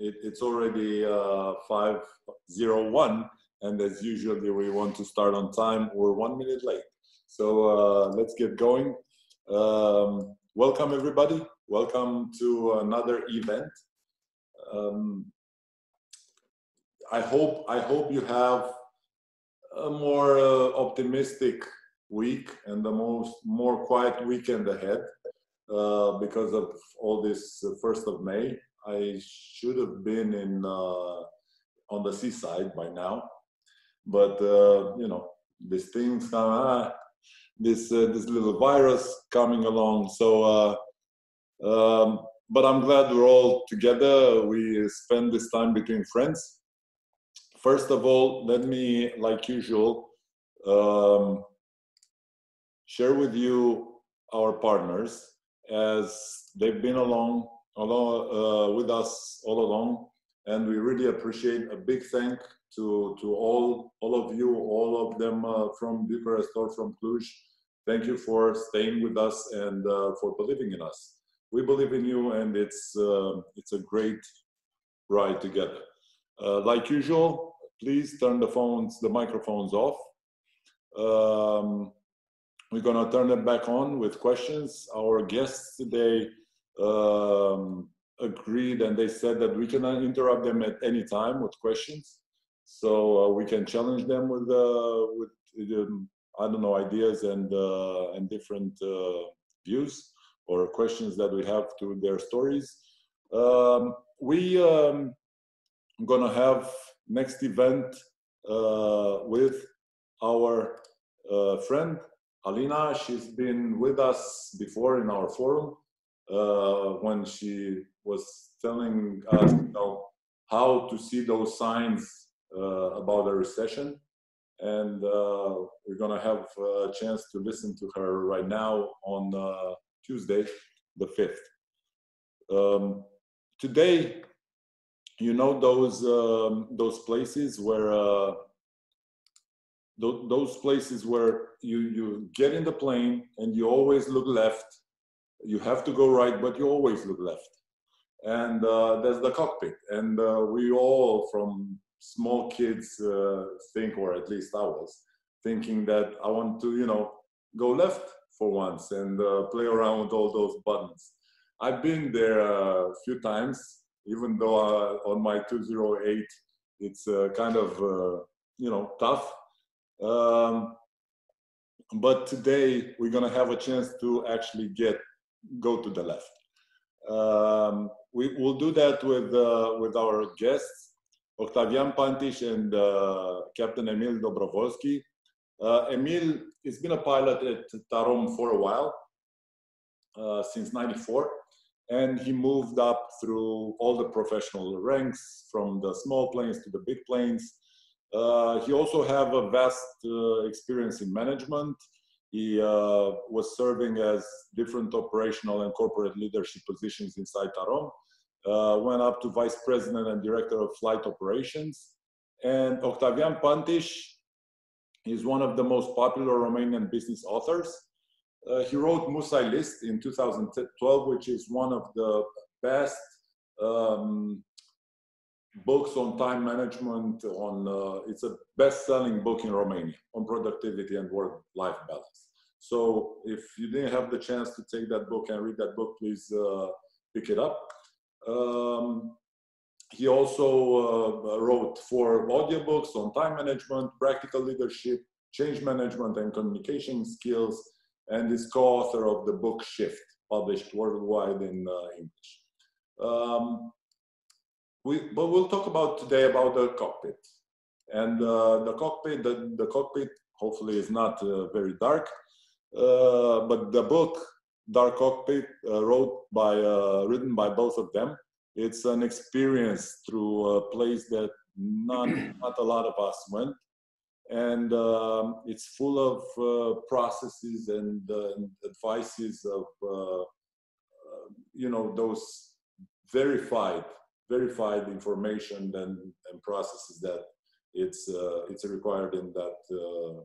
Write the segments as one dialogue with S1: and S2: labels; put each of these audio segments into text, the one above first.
S1: it, it's already uh, 501, and as usually, we want to start on time. We're one minute late. So uh, let's get going. Um, welcome, everybody. Welcome to another event. Um, I hope I hope you have a more uh, optimistic week and the most more quiet weekend ahead uh, because of all this uh, first of May. I should have been in uh, on the seaside by now, but uh, you know these things come. Ah, this uh, this little virus coming along. So, um, but I'm glad we're all together. We spend this time between friends First of all, let me, like usual, um, share with you our partners as they've been along, along uh, with us all along, and we really appreciate a big thank to to all all of you, all of them uh, from Bucharest or from Cluj. Thank you for staying with us and uh, for believing in us. We believe in you, and it's uh, it's a great ride together. Uh, like usual, please turn the phones, the microphones off. Um, we're gonna turn them back on with questions. Our guests today um, agreed and they said that we can interrupt them at any time with questions. So uh, we can challenge them with, uh, with um, I don't know, ideas and, uh, and different uh, views or questions that we have to their stories. Um, we um, gonna have next event uh, with our uh, friend Alina. She's been with us before in our forum uh, when she was telling us you know, how to see those signs uh, about a recession. And uh, we're going to have a chance to listen to her right now on uh, Tuesday, the 5th. Um, today, you know those um, those places where uh, th- those places where you you get in the plane and you always look left you have to go right but you always look left. And uh, there's the cockpit. And uh, we all from small kids uh, think or at least i was thinking that i want to you know go left for once and uh, play around with all those buttons. I've been there a few times even though uh, on my 208 it's uh, kind of you know tough. Um, but today we're gonna have a chance to actually get go to the left. Um, we will do that with uh, with our guests, Octavian Pantis and uh, Captain Emil Dobrovolschi. Uh, Emil has been a pilot at Tarom for a while, since '94 and he moved up through all the professional ranks from the small planes to the big planes uh, he also have a vast uh, experience in management he uh, was serving as different operational and corporate leadership positions inside tarom uh, went up to vice president and director of flight operations. And octavian pantis is one of the most popular romanian business authors. Uh, he wrote Musai List in 2012, which is one of the best um, books on time management. On uh, it's a best-selling book in Romania on productivity and work-life balance. So if you didn't have the chance to take that book and read that book, please uh, pick it up. Um, he also uh, wrote four audiobooks on time management, practical leadership, change management, and communication skills and is co-author of the book Shift, published worldwide in uh, English. Um, we, but we'll talk about today about the cockpit. And uh, the cockpit, the, the cockpit hopefully is not uh, very dark, uh, but the book Dark Cockpit, uh, wrote by, uh, written by both of them, it's an experience through a place that not, not a lot of us went and um, it's full of uh, processes and advices of you know those verified verified information and, and processes that it's uh, it's required in that uh,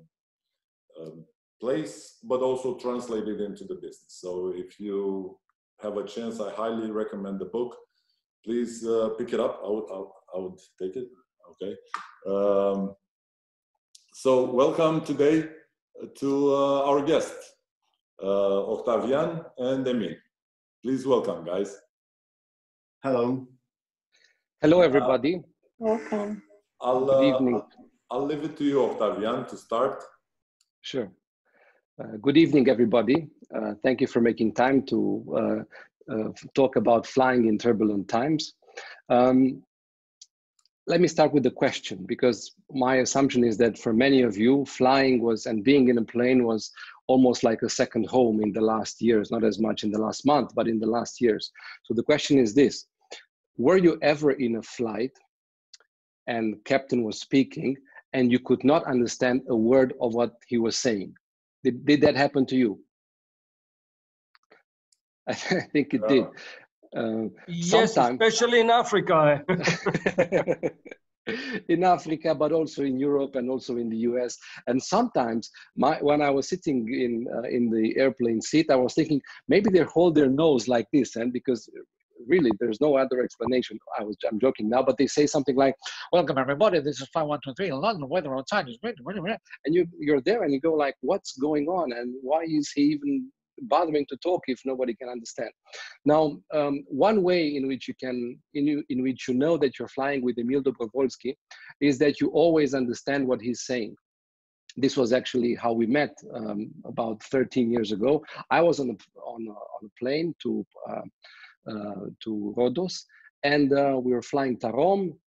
S1: um, place but also translated into the business so if you have a chance i highly recommend the book please uh, pick it up. I would, I, would take it. Okay. Um, so welcome today to uh, our guests, uh, Octavian and Emil. Please welcome, guys.
S2: Hello.
S3: Hello, everybody.
S4: Welcome.
S1: I'll,
S3: Good
S1: uh,
S3: evening.
S1: I'll, I'll leave it to you, Octavian, to start.
S3: Sure. Uh, good evening, everybody. Uh, thank you for making time to uh, uh, talk about flying in turbulent times. Um, let me start with the question because my assumption is that for many of you, flying was and being in a plane was almost like a second home in the last years, not as much in the last month, but in the last years. So the question is this Were you ever in a flight and captain was speaking and you could not understand a word of what he was saying? Did, did that happen to you? I think it did. Uh,
S5: Yes,
S3: Sometime-
S5: especially in Africa.
S3: in Africa, but also in Europe and also in the US. And sometimes, my, when I was sitting in uh, in the airplane seat, I was thinking maybe they hold their nose like this, and because really there's no other explanation. I was I'm joking now, but they say something like, "Welcome everybody, this is five one two three London weather outside is great," and you you're there and you go like, "What's going on? And why is he even?" bothering to talk if nobody can understand now um, one way in which you can in, you, in which you know that you're flying with emil dobrovolschi is that you always understand what he's saying this was actually how we met um, about 13 years ago i was on a, on a, on a plane to uh, to rhodos. And uh, we were flying tarom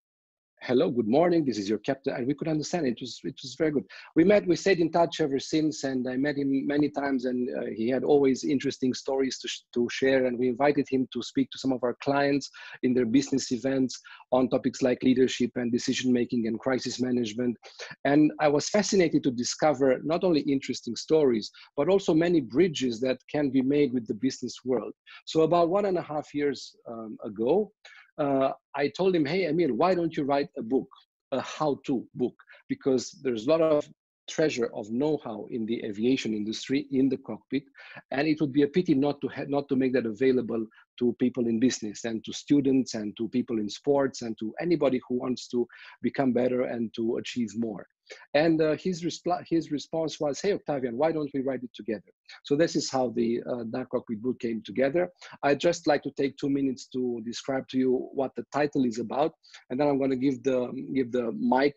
S3: hello good morning. This is your captain and we could understand. It. was it was very good. We met we stayed in touch ever since and i met him many times and uh, he had always interesting stories to, sh- to share and we invited him to speak to some of our clients in their business events on topics like leadership and decision making and crisis management. And i was fascinated to discover not only interesting stories but also many bridges that can be made with the business world. So about one and a half years um, ago uh, I told him, hey, Emil, why don't you write a book, a how to book? Because there's a lot of treasure of know-how in the aviation industry in the cockpit and it would be a pity not to not to make that available to people in business and to students and to people in sports and to anybody who wants to become better and to achieve more and uh, his, resp- his response was hey octavian why don't we write it together? So this is how the uh, dark cockpit book came together. I'd just like to take two minutes to describe to you what the title is about and then i'm going to give the give the mic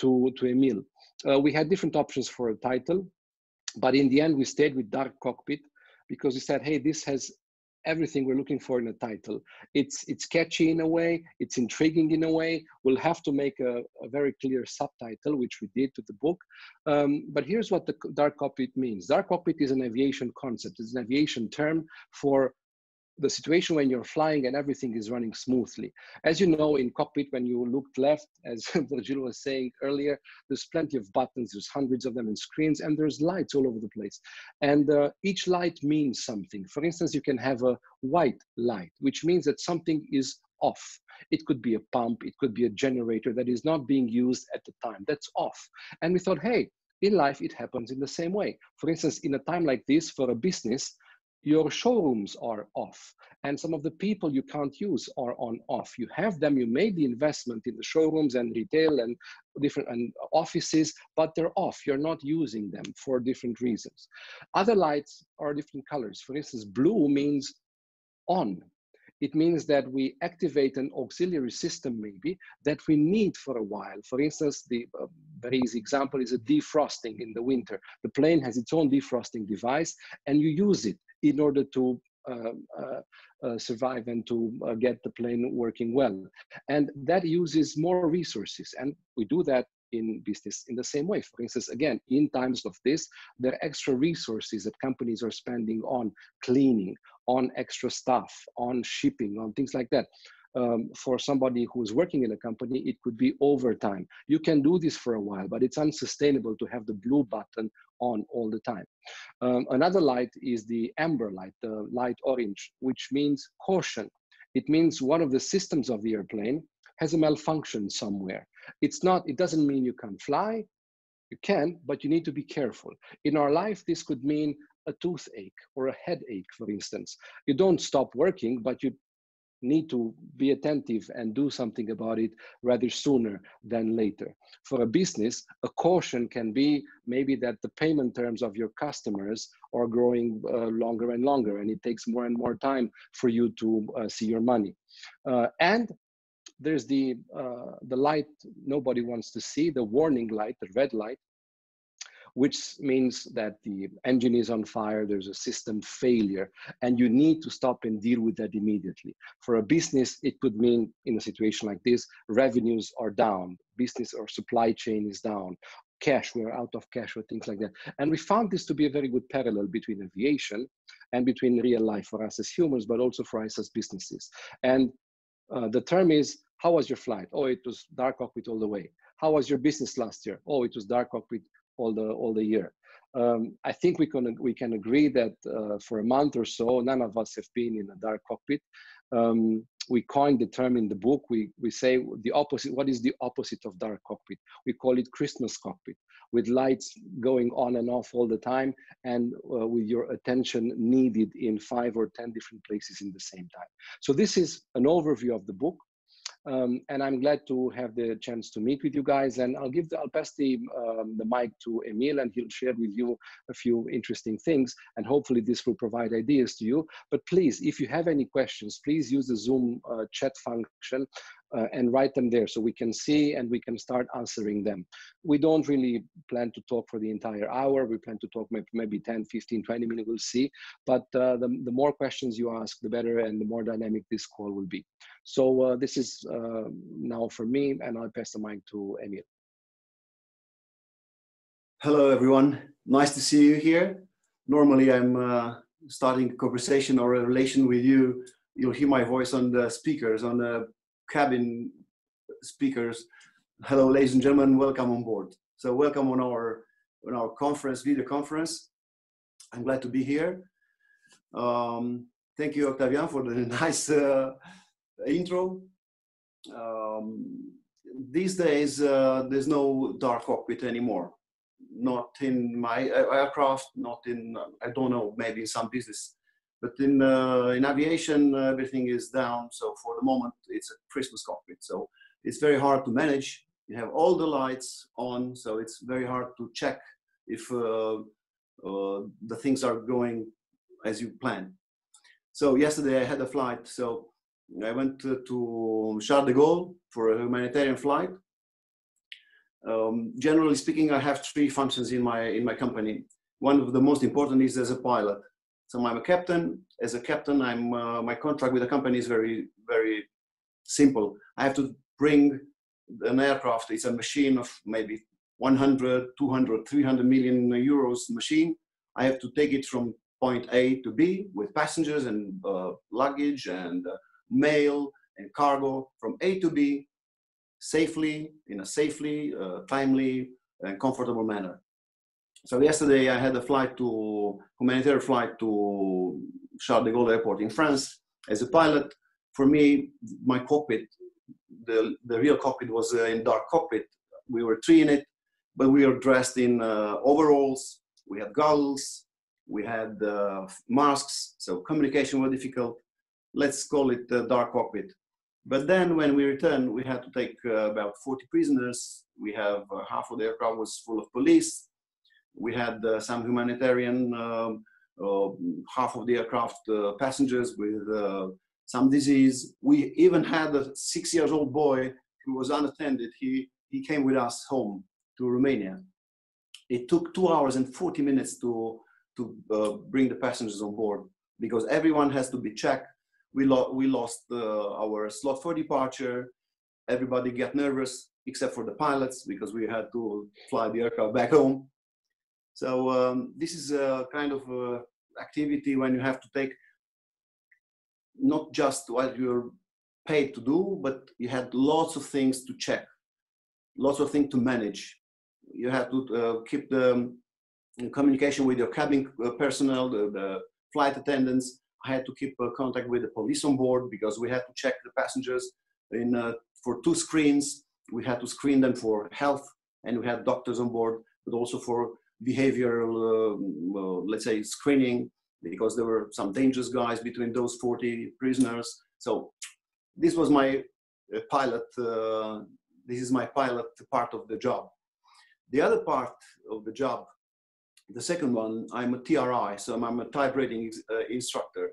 S3: to to emil. Uh, we had different options for a title but in the end we stayed with dark cockpit because we said hey this has everything we're looking for in a title. It's it's catchy in a way it's intriguing in a way. We'll have to make a, a very clear subtitle which we did to the book. Um, but here's what the dark cockpit means. Dark cockpit is an aviation concept. It's an aviation term for the situation when you're flying and everything is running smoothly. As you know, in cockpit, when you looked left, as Virgil was saying earlier, there's plenty of buttons, there's hundreds of them in screens, and there's lights all over the place. And uh, each light means something. For instance, you can have a white light, which means that something is off. It could be a pump, it could be a generator that is not being used at the time. That's off. And we thought, hey, in life, it happens in the same way. For instance, in a time like this, for a business, your showrooms are off and some of the people you can't use are on off. You have them you made the investment in the showrooms and retail and different and offices but they're off. You're not using them for different reasons. Other lights are different colors. For instance blue means on. It means that we activate an auxiliary system maybe that we need for a while. For instance, the uh, very easy example is a defrosting in the winter. The plane has its own defrosting device and you use it in order to uh, uh, uh, survive and to uh, get the plane working well. And that uses more resources. And we do that in business in the same way. For instance, again, in times of this, there are extra resources that companies are spending on cleaning, on extra staff, on shipping, on things like that. Um, for somebody who's working in a company, it could be overtime. You can do this for a while, but it's unsustainable to have the blue button on all the time. Um, another light is the amber light, the light orange, which means caution. It means one of the systems of the airplane has a malfunction somewhere. It's not, it doesn't mean you can't fly. You can, but you need to be careful. In our life, this could mean a toothache or a headache, for instance. You don't stop working, but you need to be attentive and do something about it rather sooner than later. For a business, a caution can be maybe that the payment terms of your customers are growing uh, longer and longer, and it takes more and more time for you to uh, see your money. Uh, and there's the uh, the light nobody wants to see, the warning light, the red light, which means that the engine is on fire, there's a system failure, and you need to stop and deal with that immediately. For a business, it could mean in a situation like this, revenues are down, business or supply chain is down, cash, we're out of cash or things like that. And we found this to be a very good parallel between aviation and between real life for us as humans, but also for us as businesses. And uh, the term is, how was your flight? Oh, it was dark cockpit all the way. How was your business last year? Oh, it was dark cockpit all the all the year. Um, I think we can we can agree that uh, for a month or so, none of us have been in a dark cockpit. Um, we coined the term in the book. We we say the opposite. What is the opposite of dark cockpit? We call it Christmas cockpit, with lights going on and off all the time, and uh, with your attention needed in five or ten different places in the same time. So this is an overview of the book. Um, and I'm glad to have the chance to meet with you guys. And I'll give the, I'll pass the, um, the mic to Emil and he'll share with you a few interesting things. And hopefully this will provide ideas to you. But please, if you have any questions, please use the Zoom uh, chat function uh, and write them there so we can see and we can start answering them. We don't really plan to talk for the entire hour. We plan to talk maybe, maybe 10, 15, 20 minutes, we'll see. But uh, the, the more questions you ask, the better and the more dynamic this call will be. So uh, this is uh, now for me and I'll pass the mic to Emil.
S2: Hello, everyone. Nice to see you here. Normally, I'm uh, starting a conversation or a relation with you. You'll hear my voice on the speakers, on the cabin speakers. Hello, ladies and gentlemen, welcome on board. So welcome on our on our conference, video conference. I'm glad to be here. Um, thank you, Octavian, for the nice uh, intro. Um, these days, uh, there's no dark cockpit anymore. Not in my aircraft, not in, I don't know, maybe in some business but in, uh, in aviation, uh, everything is down. So for the moment, it's a Christmas cockpit. So it's very hard to manage. You have all the lights on, so it's very hard to check if uh, uh the things are going as you plan. So yesterday I had a flight. So I went to, Charles de Gaulle for a humanitarian flight. Um, generally speaking, I have three functions in my in my company. One of the most important is as a pilot. So I'm a captain. As a captain, I'm uh, my contract with the company is very very simple. I have to bring an aircraft. It's a machine of maybe 100, 200, 300 million euros machine. I have to take it from point A to B with passengers and uh, luggage and uh, mail and cargo from A to B safely, in a safely, uh, timely, and comfortable manner. So yesterday I had a flight to humanitarian flight to Charles de Gaulle Airport in France as a pilot. For me, my cockpit, the the real cockpit was uh, in dark cockpit. We were three in it, but we were dressed in uh, overalls. We had goggles. We had uh, masks, so communication was difficult. Let's call it the dark cockpit. But then when we returned, we had to take uh, about 40 prisoners. We have uh, half of the aircraft was full of police we had uh, some humanitarian, um, uh, half of the aircraft uh, passengers with some disease. We even had a six years old boy who was unattended. He, he came with us home to Romania. It took two hours and 40 minutes to, to uh, bring the passengers on board because everyone has to be checked. We, lo we lost uh, our slot for departure. Everybody got nervous except for the pilots because we had to fly the aircraft back home. So um, this is a kind of uh, activity when you have to take not just what you're paid to do, but you had lots of things to check, lots of things to manage. You have to uh, keep the um, communication with your cabin uh, personnel, the, the, flight attendants. I had to keep uh, contact with the police on board because we had to check the passengers in uh, for two screens. We had to screen them for health, and we had doctors on board, but also for behavioral, uh, let's say, screening, because there were some dangerous guys between those 40 prisoners. So this was my uh, pilot. Uh, this is my pilot part of the job. The other part of the job, the second one, I'm a TRI, so I'm a type rating uh, instructor.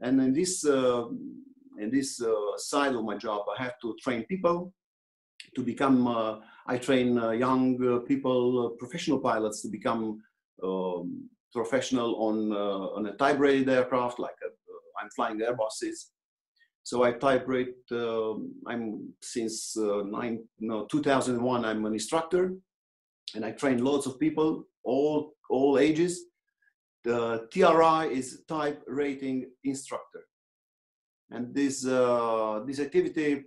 S2: And in this, in this side of my job, I have to train people to become, uh, I train young people, professional pilots to become um, professional on, on a type rated aircraft, like I'm flying Airbuses. So I type rate, uh, I'm since uh, nine, no, 2001, I'm an instructor and I train lots of people, all, all ages. The TRI is type rating instructor. And this, uh, this activity, uh,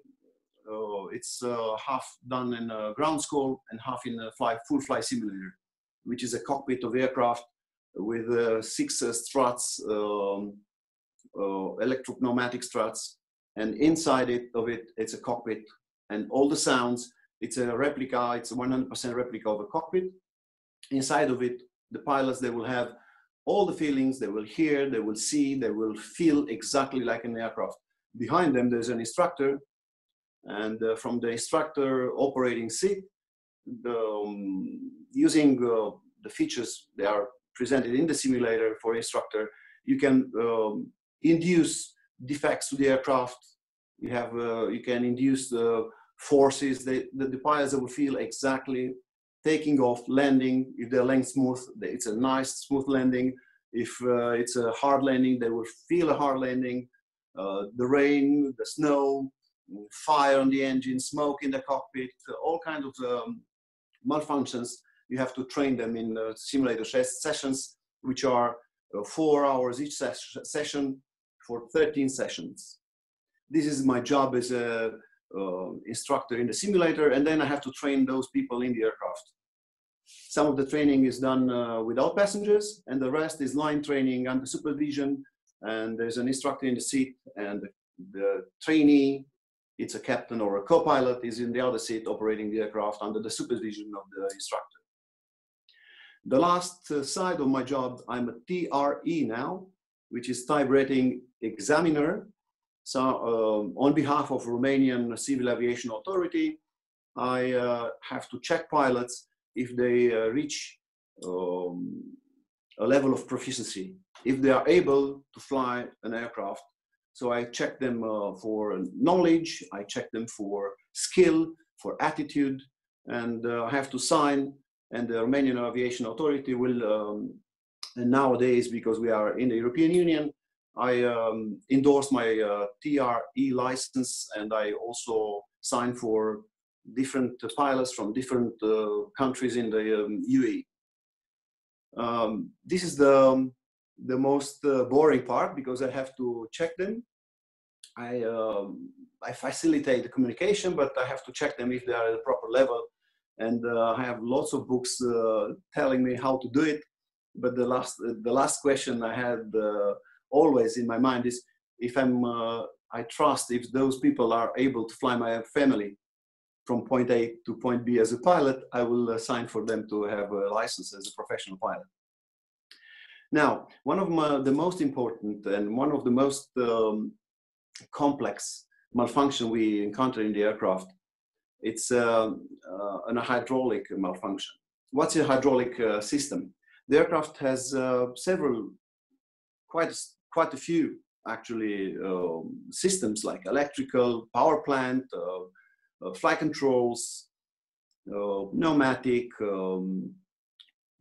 S2: it's uh, half done in a ground school and half in a fly, full fly simulator, which is a cockpit of aircraft with uh, six struts, um, electropneumatic struts, and inside it of it, it's a cockpit, and all the sounds. It's a replica. It's a 100% replica of a cockpit. Inside of it, the pilots they will have all the feelings. They will hear. They will see. They will feel exactly like an aircraft. Behind them, there's an instructor, and uh, from the instructor operating seat, the, um, using uh, the features they are presented in the simulator for instructor, you can um, induce defects to the aircraft. You have uh, you can induce the forces. They, the, the pilots will feel exactly taking off, landing. If they're smooth, it's a nice smooth landing. If uh, it's a hard landing, they will feel a hard landing. Uh, the rain, the snow, fire on the engine, smoke in the cockpit, all kinds of um, malfunctions. You have to train them in uh, simulator sessions, which are uh, four hours each ses session for 13 sessions. This is my job as a uh, instructor in the simulator, and then I have to train those people in the aircraft. Some of the training is done uh, without passengers, and the rest is line training under supervision. And there's an instructor in the seat, and the, the trainee, it's a captain or a co-pilot, is in the other seat operating the aircraft under the supervision of the instructor. The last uh, side of my job, I'm a TRE now, which is type rating examiner. So um, on behalf of Romanian Civil Aviation Authority, I uh, have to check pilots if they uh, reach um, a level of proficiency, if they are able to fly an aircraft. So I check them uh, for knowledge, I check them for skill, for attitude, and uh, I have to sign, and the Romanian Aviation Authority will um, nowadays, because we are in the European Union, I um, endorsed my uh, TRE license and I also sign for different pilots from different uh, countries in the um, UAE. Um, this is the, um, the most uh, boring part because I have to check them. I, um, I facilitate the communication, but I have to check them if they are at the proper level. And uh, I have lots of books uh, telling me how to do it but the last the last question I had uh, always in my mind is if I'm uh, I trust if those people are able to fly my family from point A to point B as a pilot, I will uh, sign for them to have a license as a professional pilot. Now, one of my, the most important and one of the most um, complex malfunction we encounter in the aircraft, it's uh, uh, an hydraulic malfunction. What's a hydraulic uh, system? the aircraft has uh, several, quite quite a few actually um, systems like electrical, power plant, uh, uh, flight controls, pneumatic. Um,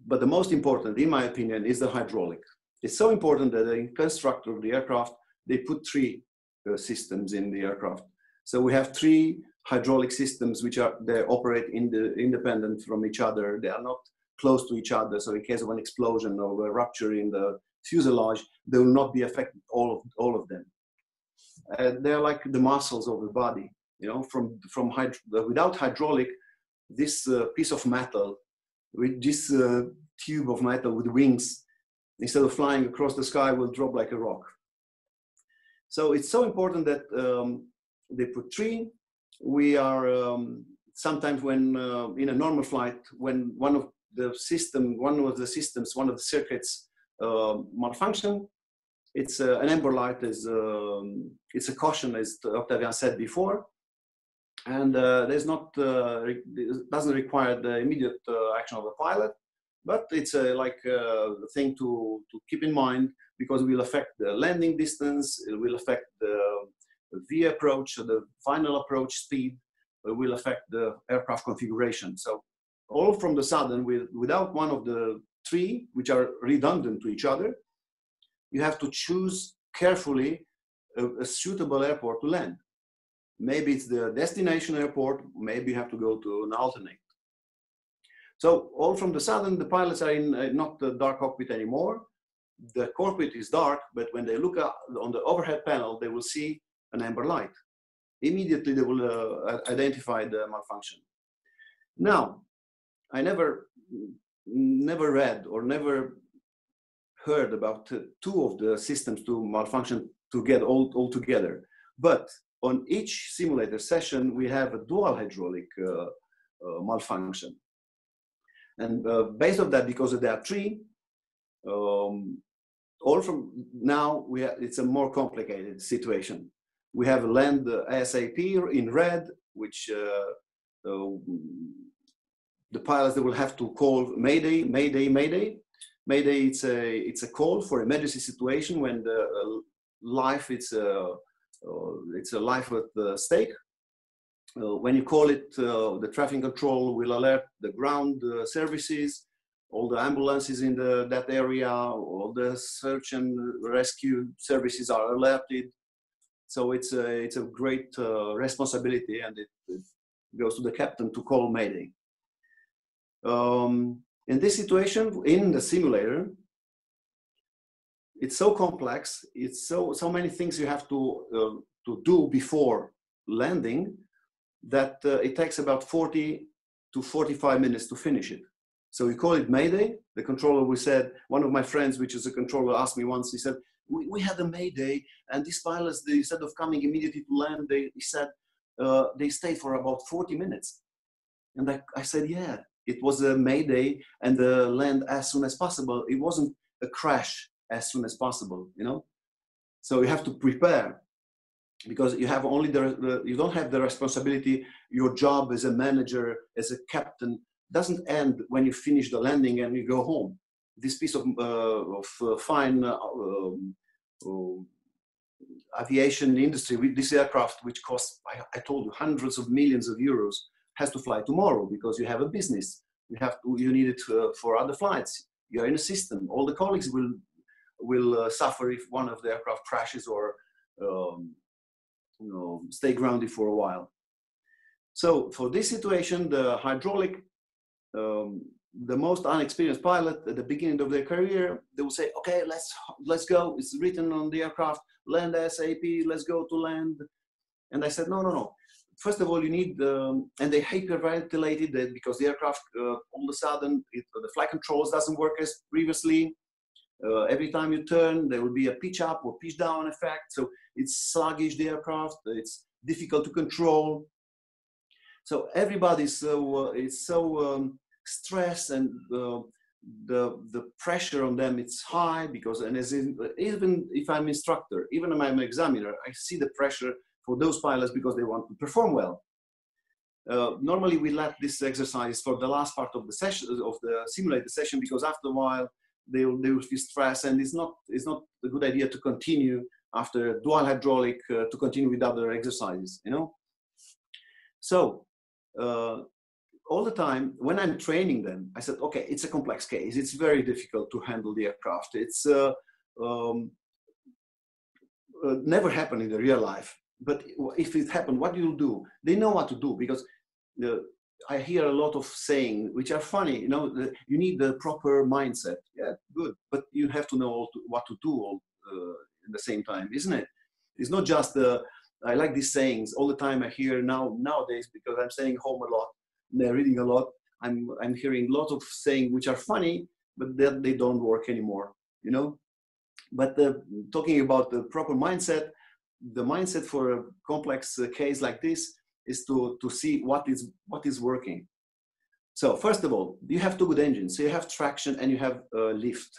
S2: but the most important, in my opinion, is the hydraulic. It's so important that the constructor of the aircraft they put three uh, systems in the aircraft. So we have three hydraulic systems which are they operate in the, independent from each other. They are not close to each other. So in case of an explosion or a rupture in the fuselage, they will not be affected, all of, all of them. Uh, they're like the muscles of the body, you know, from, from hyd without hydraulic, this uh, piece of metal, with this uh, tube of metal with wings, instead of flying across the sky, will drop like a rock. So it's so important that um, they put three. We are um, sometimes when uh, in a normal flight, when one of the system, one of the systems, one of the circuits uh, malfunction, It's uh, an amber light is um, it's a caution, as Octavian said before, and uh, there's not uh, it doesn't require the immediate uh, action of the pilot, but it's a, like a thing to to keep in mind because it will affect the landing distance, it will affect the V approach, the final approach speed, it will affect the aircraft configuration. So all from the sudden, with, without one of the three, which are redundant to each other, you have to choose carefully a, a, suitable airport to land. Maybe it's the destination airport, maybe you have to go to an alternate. So all from the sudden, the pilots are in uh, not the dark cockpit anymore. The cockpit is dark, but when they look on the overhead panel, they will see an amber light. Immediately, they will uh, identify the malfunction. Now, I never, never read or never heard about two of the systems to malfunction to get all, all together. But on each simulator session, we have a dual hydraulic uh, uh, malfunction. And uh, based on that, because there are three, um, all from now, we have, it's a more complicated situation. We have land ASAP in red, which the pilots they will have to call Mayday, Mayday, Mayday. Mayday it's a it's a call for emergency situation when the life it's a uh, it's a life at stake. Uh, when you call it, uh, the traffic control will alert the ground uh, services, all the ambulances in the, that area, all the search and rescue services are alerted. So it's a, it's a great responsibility and it, it, goes to the captain to call Mayday. Um, in this situation, in the simulator, it's so complex. It's so so many things you have to uh, to do before landing that uh, it takes about 40 to 45 minutes to finish it. So we call it Mayday. The controller, we said, one of my friends, which is a controller, asked me once, he said, we, we had a Mayday, and these pilots, they, instead of coming immediately to land, they, he said, uh, they stayed for about 40 minutes. And I, I said, yeah, it was a mayday and the land as soon as possible. It wasn't a crash as soon as possible, you know? So you have to prepare because you have only the, you don't have the responsibility. Your job as a manager, as a captain, doesn't end when you finish the landing and you go home. This piece of, uh, of uh, fine uh, um, uh, aviation industry, with this aircraft, which costs, I, I told you, hundreds of millions of euros, has to fly tomorrow because you have a business. You have to, you need it uh, for other flights. You're in a system. All the colleagues will will uh, suffer if one of the aircraft crashes or um, you know stay grounded for a while. So for this situation, the hydraulic, um, the most unexperienced pilot at the beginning of their career, they will say, "Okay, let's let's go. It's written on the aircraft. Land SAP. Let's go to land." And I said, "No, no, no first of all, you need, um, and they hyperventilated it because the aircraft uh, all of a sudden, it, the flight controls doesn't work as previously. Uh, every time you turn, there will be a pitch up or pitch down effect. So it's sluggish, the aircraft, it's difficult to control. So everybody's so, uh, so um, stressed and uh, the, the pressure on them, it's high because, and as in, even if I'm instructor, even if I'm examiner, I see the pressure for those pilots because they want to perform well. Uh, normally we let this exercise for the last part of the session of the simulated session because after a while they will, will feel stress and it's not it's not a good idea to continue after dual hydraulic uh, to continue with other exercises you know? So uh, all the time when i'm training them i said okay it's a complex case. It's very difficult to handle the aircraft. It's uh, um, uh, never happened in the real life. But if it happened, what do you do? They know what to do because the, I hear a lot of saying which are funny. You know, the, you need the proper mindset. Yeah, good, but you have to know to, what to do all, uh, at the same time, isn't it? It's not just the. I like these sayings all the time. I hear now nowadays because I'm staying home a lot, and reading a lot. I'm I'm hearing lots of saying which are funny, but that they don't work anymore. You know, but uh, talking about the proper mindset, the mindset for a complex uh, case like this is to, to see what is, what is working. So first of all, you have two good engines. So you have traction and you have uh, lift.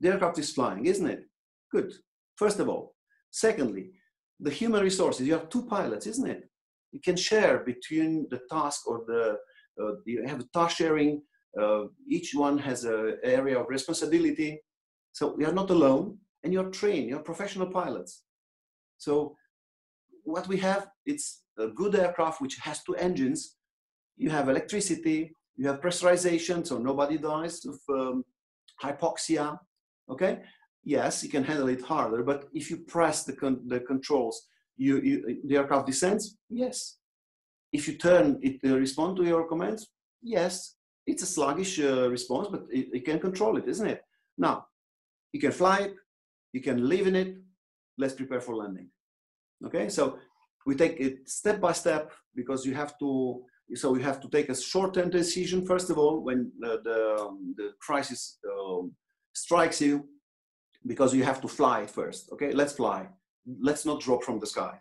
S2: The aircraft is flying, isn't it? Good. first of all. Secondly, the human resources, you have two pilots, isn't it? You can share between the task or the, uh, you have task sharing, uh, each one has an area of responsibility. So you are not alone and you're trained, you're professional pilots. So what we have, it's a good aircraft which has two engines. You have electricity, you have pressurization, so nobody dies of um, hypoxia. Okay, yes, you can handle it harder, but if you press the, con the controls, you, you, the aircraft descends. Yes. If you turn it uh, respond to your commands, yes. It's a sluggish uh, response, but it, it can control it, isn't it? Now, you can fly it, you can live in it. Let's prepare for landing. Okay, so we take it step by step because you have to so you have to take a short-term decision first of all when the, um, the crisis um, strikes you because you have to fly first okay? Let's fly. Let's not drop from the sky.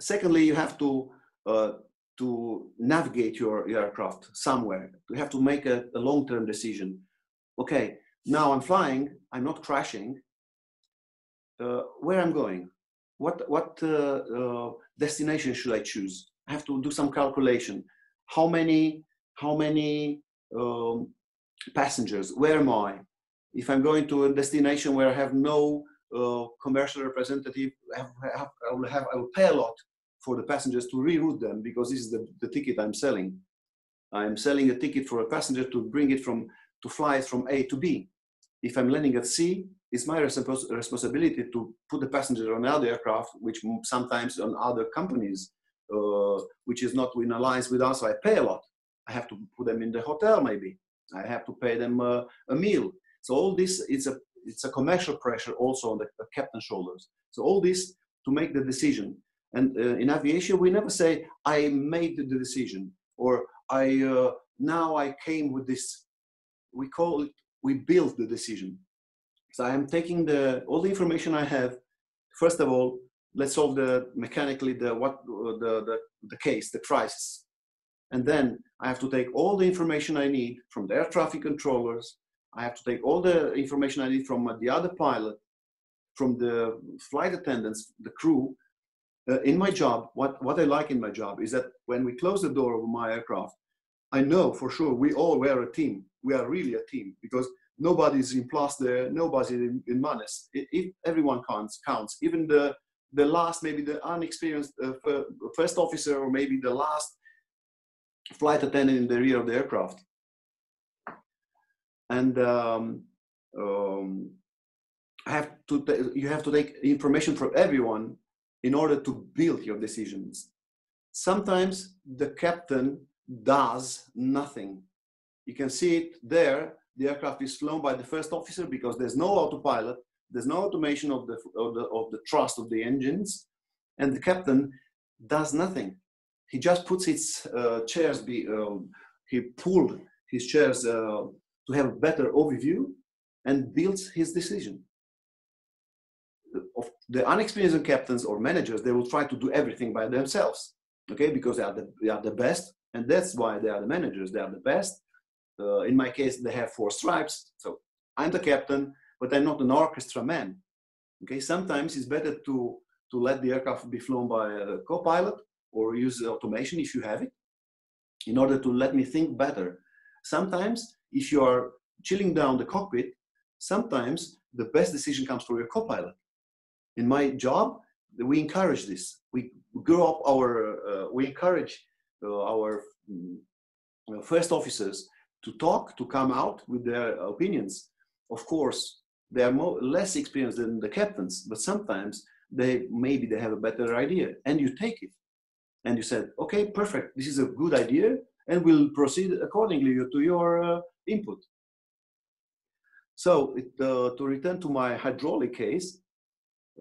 S2: Secondly you have to uh, to navigate your aircraft somewhere. You have to make a, a long-term decision. Okay now i'm flying. I'm not crashing. Uh, where i'm going what what uh, uh, destination should I choose? I have to do some calculation. How many how many um, passengers? Where am I? If I'm going to a destination where I have no uh, commercial representative, I, have, I, have, I, will have I will pay a lot for the passengers to reroute them because this is the, the ticket I'm selling. I'm selling a ticket for a passenger to bring it from to fly it from A to B. If I'm landing at C, it's my responsibility to put the passenger on other aircraft, which sometimes on other companies, uh, which is not in alliance with us. So I pay a lot. I have to put them in the hotel, maybe. I have to pay them uh, a meal. So all this, it's a it's a commercial pressure also on the, the captain's shoulders. So all this to make the decision. And uh, in aviation, we never say I made the decision or I uh, now I came with this. We call it we built the decision. So I am taking the all the information I have. First of all, let's solve the mechanically the what the the, the case, the crisis, and then I have to take all the information I need from the air traffic controllers. I have to take all the information I need from the other pilot, from the flight attendants, the crew. Uh, in my job, what, what I like in my job is that when we close the door of my aircraft, I know for sure we all were a team. We are really a team because nobody's in plus there, nobody's in, in minus. If everyone counts, counts. Even the the last, maybe the unexperienced uh, first officer, or maybe the last flight attendant in the rear of the aircraft. And um, um, have to you have to take information from everyone in order to build your decisions. Sometimes the captain does nothing. You can see it there the aircraft is flown by the first officer because there's no autopilot, there's no automation of the, of the, of the thrust of the engines, and the captain does nothing. He just puts his uh, chairs, be, um, he pulled his chairs uh, to have a better overview and builds his decision. Of the unexperienced captains or managers, they will try to do everything by themselves, okay, because they are the, they are the best, and that's why they are the managers. They are the best, uh, in my case, they have four stripes. So I'm the captain, but I'm not an orchestra man. Okay, sometimes it's better to, to let the aircraft be flown by a co-pilot or use automation if you have it in order to let me think better. Sometimes if you are chilling down the cockpit, sometimes the best decision comes from your co-pilot. In my job, we encourage this. We grow up our, uh, we encourage uh, our um, first officers to talk, to come out with their opinions. Of course, they are more, less experienced than the captains, but sometimes they maybe they have a better idea, and you take it, and you said, okay, perfect, this is a good idea, and we'll proceed accordingly to your uh, input. So it, uh, to return to my hydraulic case,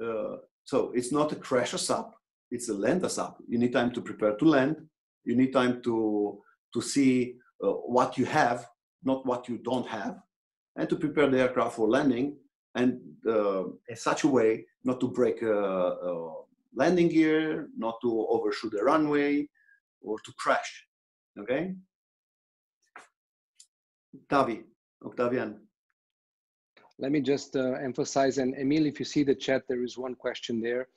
S2: uh, so it's not a crash SAP, it's a land SAP. You need time to prepare to land. You need time to to see uh, what you have, not what you don't have, and to prepare the aircraft for landing and uh, in such a way not to break a, a, landing gear, not to overshoot the runway, or to crash. Okay? Tavi, Octavian.
S3: let me just uh, emphasize, and Emil, if you see the chat, there is one question there.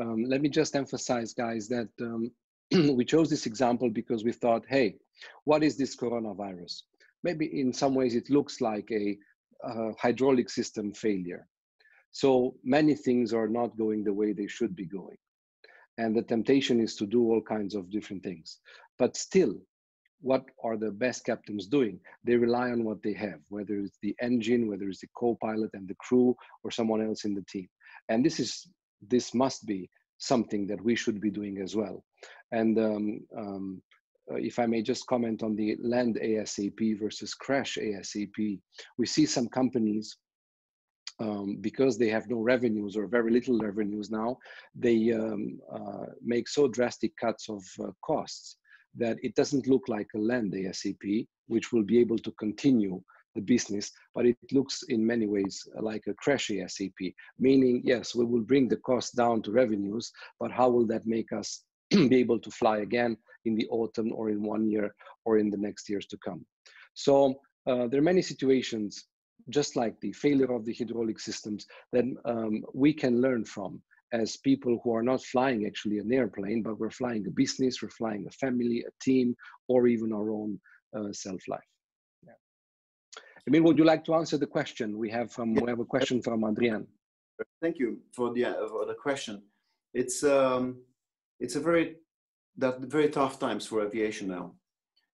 S3: Um, let me just emphasize, guys, that um, we chose this example because we thought, hey, what is this coronavirus? Maybe in some ways it looks like a, a hydraulic system failure. So many things are not going the way they should be going. And the temptation is to do all kinds of different things. But still, what are the best captains doing? They rely on what they have, whether it's the engine, whether it's the co-pilot and the crew, or someone else in the team. And this is this must be something that we should be doing as well. And um, um, uh, if I may just comment on the land ASAP versus crash ASAP, we see some companies um, because they have no revenues or very little revenues now, they um, uh, make so drastic cuts of uh, costs that it doesn't look like a land ASAP, which will be able to continue the business, but it looks in many ways like a crash ASAP, meaning, yes, we will bring the cost down to revenues, but how will that make us be able to fly again in the autumn or in one year or in the next years to come? So uh, there are many situations, just like the failure of the hydraulic systems, that um, we can learn from as people who are not flying actually an airplane, but we're flying a business, we're flying a family, a team, or even our own uh, self-life. Yeah. I mean, would you like to answer the question? We have um, we have a question from Adrian.
S2: Thank you for the for the question. It's um, it's a very that very tough times for aviation now.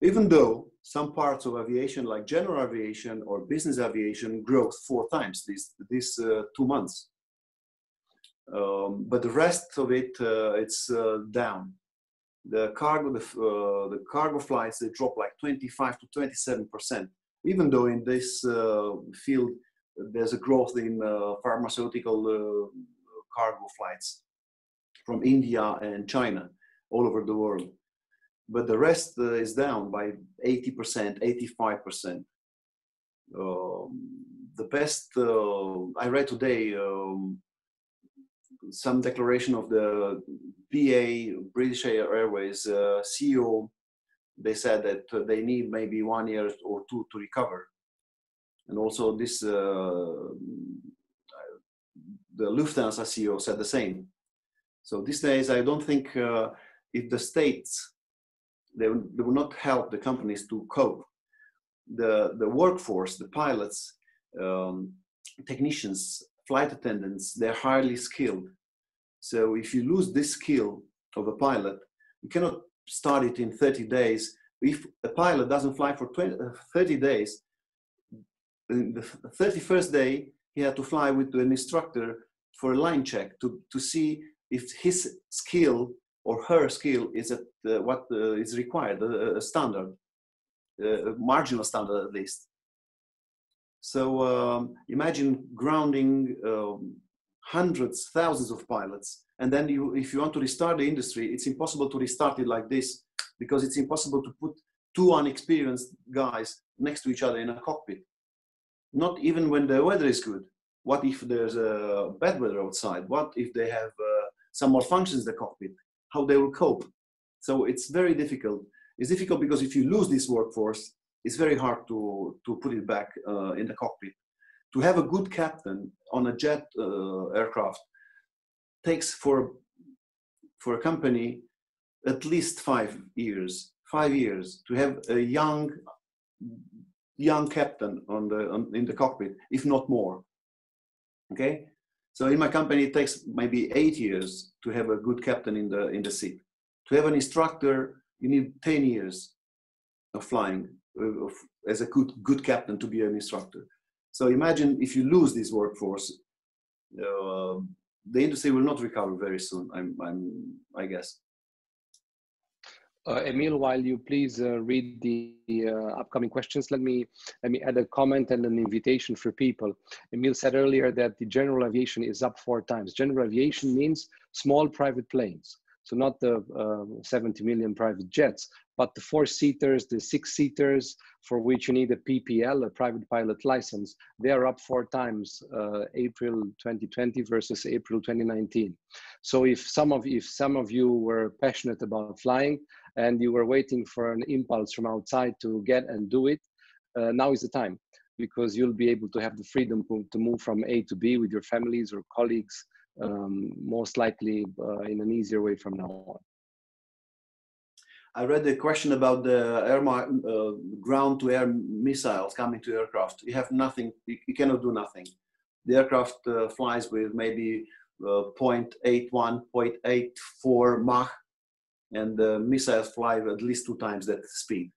S2: Even though some parts of aviation, like general aviation or business aviation, growth four times these these uh, two months um, but the rest of it, uh, it's uh, down. The cargo, the, uh, the cargo flights, they drop like 25 to 27 percent. Even though in this uh, field there's a growth in uh, pharmaceutical uh, cargo flights from India and China all over the world, but the rest is down by 80 percent, 85 percent. Um, the best I read today. Um, some declaration of the BA, British Airways uh, CEO, they said that uh, they need maybe one year or two to recover. And also this, uh, the Lufthansa CEO said the same. So these days, I don't think uh, if the states, they, they will not help the companies to cope. The, the workforce, the pilots, um, technicians, flight attendants, they're highly skilled. So if you lose this skill of a pilot, you cannot start it in 30 days. If a pilot doesn't fly for 20, uh, 30 days, the 31st day, he had to fly with an instructor for a line check to, to see if his skill or her skill is at uh, what uh, is required, a, a standard, a marginal standard at least. So um, imagine grounding um, hundreds, thousands of pilots. And then you, if you want to restart the industry, it's impossible to restart it like this because it's impossible to put two unexperienced guys next to each other in a cockpit. Not even when the weather is good. What if there's a bad weather outside? What if they have uh, some malfunctions in the cockpit? How they will cope? So it's very difficult. It's difficult because if you lose this workforce, it's very hard to, to put it back uh, in the cockpit to have a good captain on a jet uh, aircraft takes for for a company at least five years five years to have a young young captain on the on, in the cockpit if not more. Okay? So in my company it takes maybe eight years to have a good captain in the in the seat to have an instructor you need 10 years of flying uh, of, as a good good captain to be an instructor. So imagine if you lose this workforce, uh, the industry will not recover very soon. I'm, I'm I guess.
S3: Uh, Emil, while you please uh, read the uh, upcoming questions, let me let me add a comment and an invitation for people. Emil said earlier that the general aviation is up four times. General aviation means small private planes. So not the uh, 70 million private jets, but the four seaters, the six seaters for which you need a PPL, a private pilot license, they are up four times uh, April 2020 versus April 2019. So if some of if some of you were passionate about flying and you were waiting for an impulse from outside to get and do it, uh, now is the time because you'll be able to have the freedom to move from A to B with your families or colleagues, um, most likely uh, in an easier way from now on.
S2: I read the question about the air uh, ground-to-air missiles coming to aircraft. You have nothing. You, you cannot do nothing. The aircraft uh, flies with maybe uh, 0.81, 0.84 Mach, and the missiles fly at least two times that speed.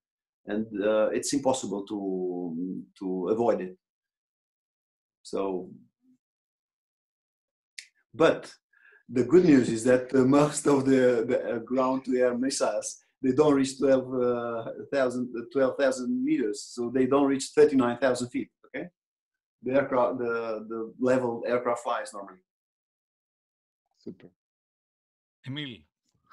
S2: And uh, it's impossible to to avoid it. So, but the good news is that uh, most of the, the uh, ground-to-air missiles they don't reach 12,000 uh, 12, meters, so they don't reach 39,000 feet. Okay, the aircraft, the the level aircraft flies normally.
S3: Super.
S4: Emil,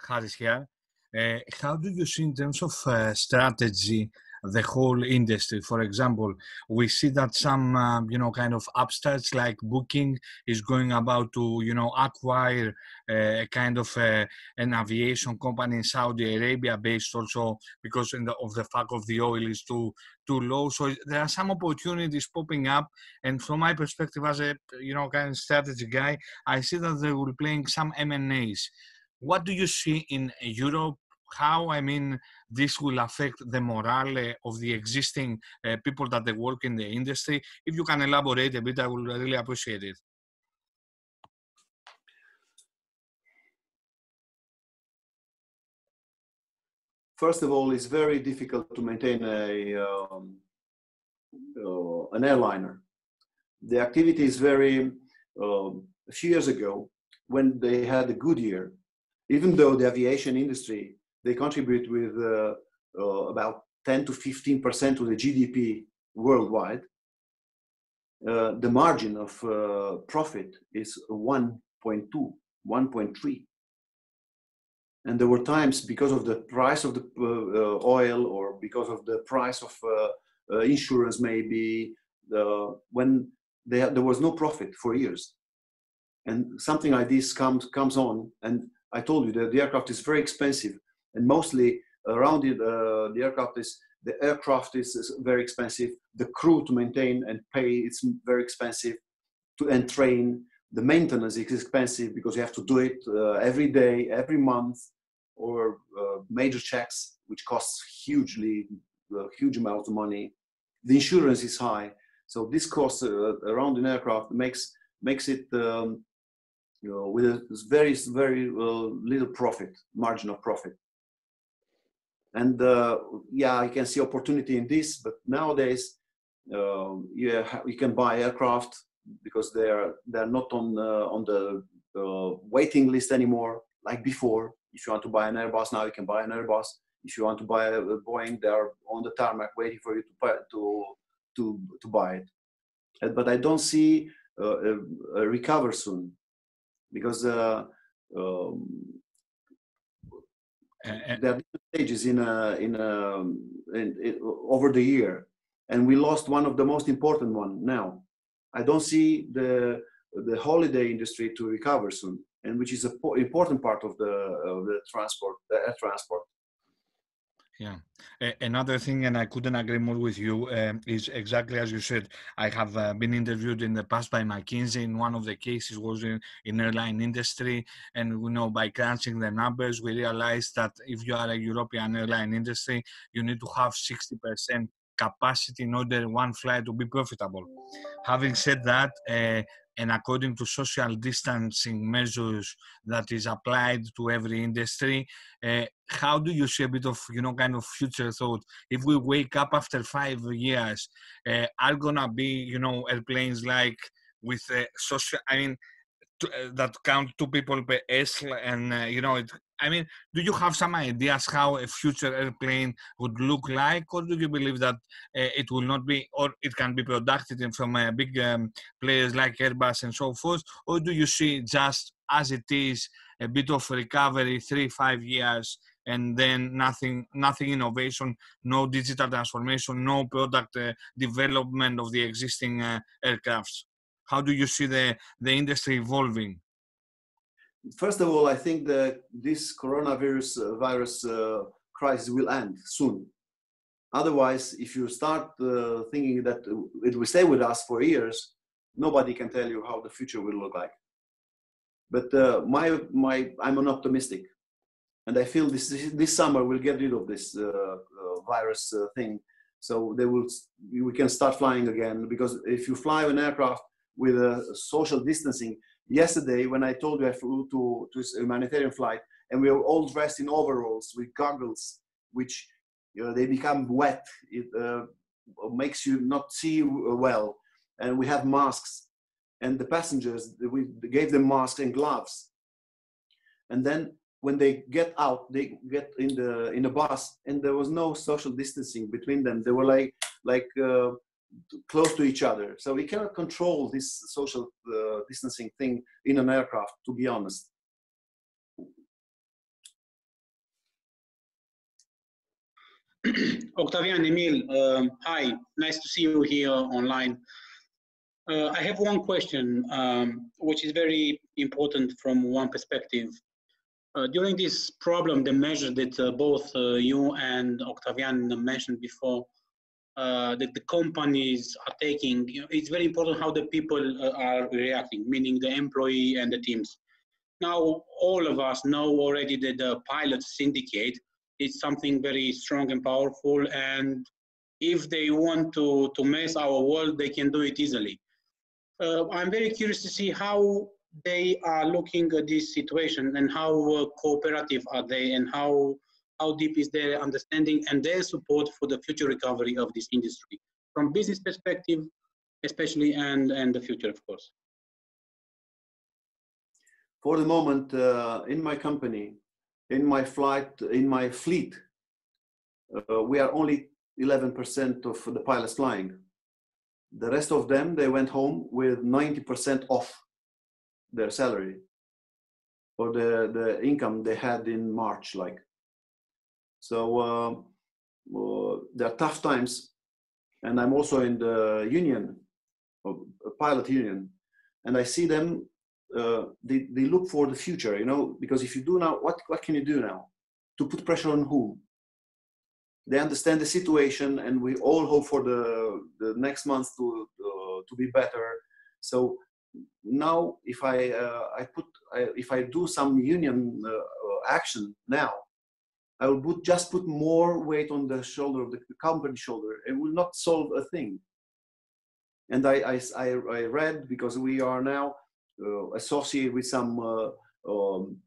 S4: Harris here. Uh, how do you see in terms of uh, strategy the whole industry. For example, we see that some, uh, you know, kind of upstarts like Booking is going about to, you know, acquire uh, a kind of uh, an aviation company in Saudi Arabia based also because the, of the fact of the oil is too too low. So there are some opportunities popping up. And from my perspective as a, you know, kind of strategy guy, I see that they will playing some M&As. What do you see in Europe how I mean this will affect the morale of the existing uh, people that they work in the industry. If you can elaborate a bit, I would really appreciate it.
S2: First of all, it's very difficult to maintain a um, uh, an airliner. The activity is very. Uh, a few years ago, when they had a good year, even though the aviation industry they contribute with uh, uh, about 10 to 15 percent to the GDP worldwide. Uh, the margin of profit is 1.2, 1.3 and there were times because of the price of the uh, oil or because of the price of uh, uh, insurance maybe when they, there was no profit for years. And something like this comes comes on. And i told you that the aircraft is very expensive and mostly around it, uh, the aircraft is the aircraft is, is, very expensive. The crew to maintain and pay it's very expensive. To and train the maintenance is expensive because you have to do it uh, every day, every month, or uh, major checks, which costs hugely, uh, huge amount of money. The insurance is high, so this cost uh, around an aircraft makes makes it um, you know, with a very very uh, little profit margin of profit and uh, yeah i can see opportunity in this but nowadays uh, you, you can buy aircraft because they're they're not on uh, on the uh, waiting list anymore like before. If you want to buy an airbus now you can buy an airbus. If you want to buy a boeing they're on the tarmac waiting for you to buy, to to to buy it. But i don't see a, a recover soon because uh, um, and, there are stages in a, in, a, in, in, over the year, and we lost one of the most important one now. I don't see the the holiday industry to recover soon, and which is an important part of the of the transport, the air transport.
S4: Yeah. Another thing, and I couldn't agree more with you, um, is exactly as you said. I have uh, been interviewed in the past by McKinsey. In one of the cases was in, in airline industry, and you know by crunching the numbers, we realized that if you are a European airline industry, you need to have 60% capacity in order one flight to be profitable. Having said that, uh, and according to social distancing measures that is applied to every industry uh, how do you see a bit of you know kind of future thought? If we wake up after five years uh, are gonna be you know airplanes like with uh, social i mean that count two people per S, and uh, you know, it, I mean, do you have some ideas how a future airplane would look like, or do you believe that uh, it will not be, or it can be produced from uh, big um, players like Airbus and so forth, or do you see just as it is a bit of recovery, three five years, and then nothing, nothing innovation, no digital transformation, no product uh, development of the existing uh, aircrafts? How do you see the, the industry evolving?
S2: First of all, I think that this coronavirus uh, virus uh, crisis will end soon. Otherwise, if you start uh, thinking that it will stay with us for years, nobody can tell you how the future will look like. But uh, my, my, I'm an optimistic, and I feel this this summer we'll get rid of this uh, uh virus uh, thing. So they will, we can start flying again. Because if you fly an aircraft with a social distancing, yesterday when I told you I flew to to a humanitarian flight, and we were all dressed in overalls with goggles, which you know, they become wet. It uh, makes you not see well. And we have masks. And the passengers, we gave them masks and gloves. And then when they get out, they get in the in the bus, and there was no social distancing between them. They were like like uh, close to each other. So we cannot control this social uh, distancing thing in an aircraft, to be honest.
S5: Octavian Emil, um, hi, nice to see you here online. Uh, I have one question, um, which is very important from one perspective. Uh, during this problem, the measure that uh, both uh, you and Octavian mentioned before, uh, that the companies are taking, you know, it's very important how the people uh, are reacting, meaning the employee and the teams. Now, all of us know already that the pilot syndicate is something very strong and powerful. And if they want to, to mess our world, they can do it easily. Uh, I'm very curious to see how they are looking at this situation and how uh, cooperative are they and how, how deep is their understanding and their support for the future recovery of this industry from business perspective, especially and, and the future, of course.
S2: For the moment, uh, in my company, in my flight, in my fleet, uh, we are only 11% of the pilots flying. The rest of them, they went home with 90% off their salary or the, the income they had in March, like. So uh, there are tough times. And I'm also in the union, a pilot union, and I see them uh, they, they look for the future, you know, because if you do now, what, what can you do now? To put pressure on who? They understand the situation and we all hope for the, the next months to, uh, to be better. So now if I, uh, I put, I, if I do some union uh, action now, I will put, just put more weight on the shoulder of the company shoulder. It will not solve a thing. And I, I, I read because we are now uh, associated with some uh, um,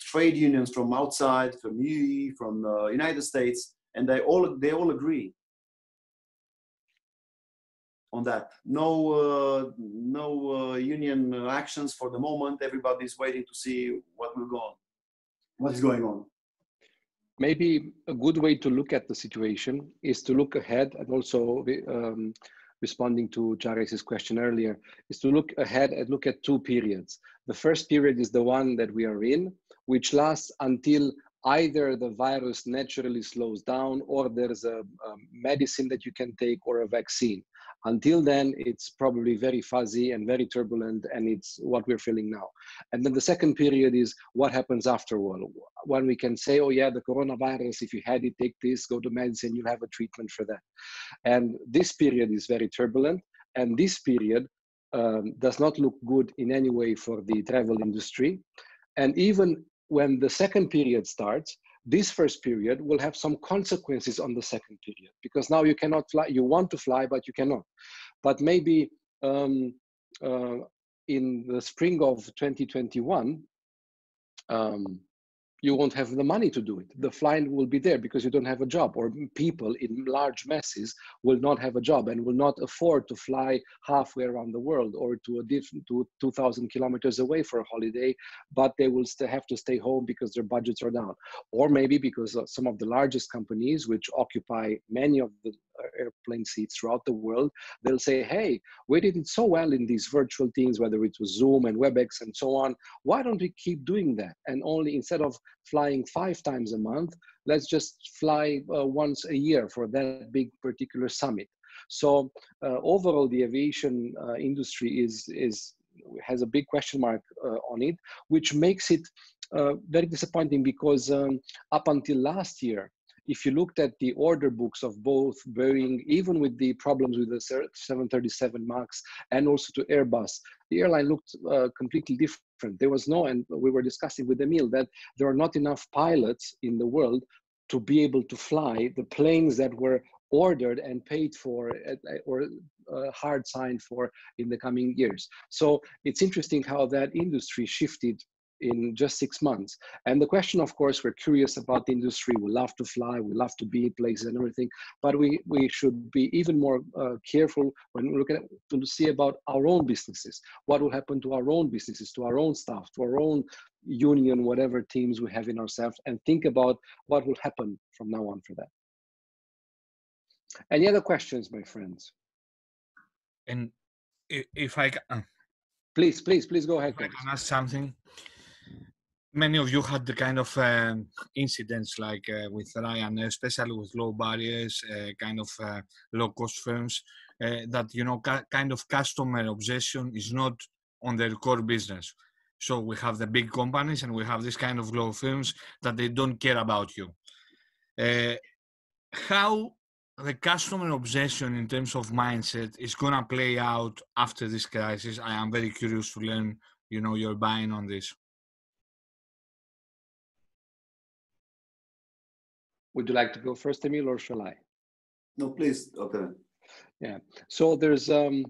S2: trade unions from outside, from UE, from the uh, United States, and they all they all agree on that. No, uh, no uh, union actions for the moment. Everybody's waiting to see what will go on. What is going on?
S3: Maybe a good way to look at the situation is to look ahead and also um, responding to Jares's question earlier, is to look ahead and look at two periods. The first period is the one that we are in, which lasts until either the virus naturally slows down or there's a, a medicine that you can take or a vaccine. Until then, it's probably very fuzzy and very turbulent, and it's what we're feeling now. And then the second period is what happens after afterward. When we can say, oh, yeah, the coronavirus, if you had it, take this, go to medicine, you'll have a treatment for that. And this period is very turbulent, and this period um, does not look good in any way for the travel industry. And even when the second period starts, this first period will have some consequences on the second period because now you cannot fly you want to fly but you cannot. But maybe um, uh, in the spring of 2021 um, you won't have the money to do it. The flying will be there because you don't have a job, or people in large masses will not have a job and will not afford to fly halfway around the world or to a different to 2,000 kilometers away for a holiday, but they will still have to stay home because their budgets are down, or maybe because uh, some of the largest companies, which occupy many of the airplane seats throughout the world, they'll say, hey, we did it so well in these virtual things, whether it was Zoom and WebEx and so on. Why don't we keep doing that? And only instead of flying five times a month, let's just fly uh, once a year for that big particular summit. So uh, overall, the aviation uh, industry is, is has a big question mark uh, on it, which makes it uh, very disappointing because um, up until last year, if you looked at the order books of both Boeing, even with the problems with the 737 MAX and also to Airbus, the airline looked uh, completely different. There was no, and we were discussing with Emil that there are not enough pilots in the world to be able to fly the planes that were ordered and paid for or uh, hard signed for in the coming years. So it's interesting how that industry shifted in just six months. And the question, of course, we're curious about the industry. We love to fly, we love to be in places and everything, but we, we should be even more uh, careful when we look at to see about our own businesses. What will happen to our own businesses, to our own staff, to our own union, whatever teams we have in ourselves, and think about what will happen from now on for that. Any other questions, my friends?
S4: And if I can, uh,
S3: please, please, please go ahead.
S4: I can ask something many of you had the kind of um, incidents like uh, with Ryan, especially with low barriers, uh, kind of uh, low cost firms, uh, that you know ca- kind of customer obsession is not on their core business. So we have the big companies and we have this kind of low firms that they don't care about you. Uh, how the customer obsession in terms of mindset is going to play out after this crisis? I am very curious to learn. You know, your buying on this.
S3: Would you like to go first, Emil, or shall I?
S2: No, please. Okay.
S3: Yeah. So there's um,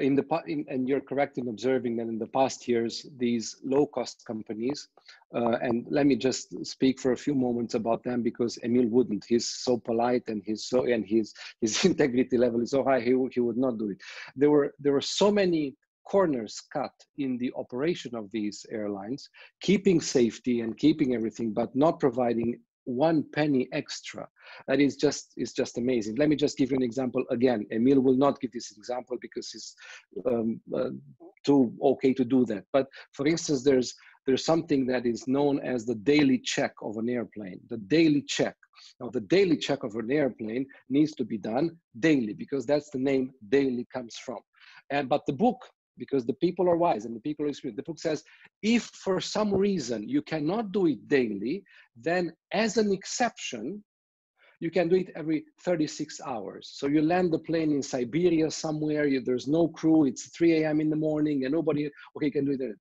S3: in the in, and you're correct in observing that in the past years these low cost companies uh, and let me just speak for a few moments about them because Emil wouldn't he's so polite and he's so and his his integrity level is so high he, he would not do it there were there were so many corners cut in the operation of these airlines keeping safety and keeping everything but not providing one penny extra. That is just is just amazing. Let me just give you an example again. Emil will not give this example because he's um, uh, too okay to do that. But for instance there's there's something that is known as the daily check of an airplane. The daily check. Now the daily check of an airplane needs to be done daily because that's the name daily comes from. And but the book because the people are wise and the people are experienced. The book says, if for some reason you cannot do it daily, then as an exception, you can do it every 36 hours. So you land the plane in Siberia somewhere, you, there's no crew, it's 3 a.m. in the morning, and nobody, okay, can do it.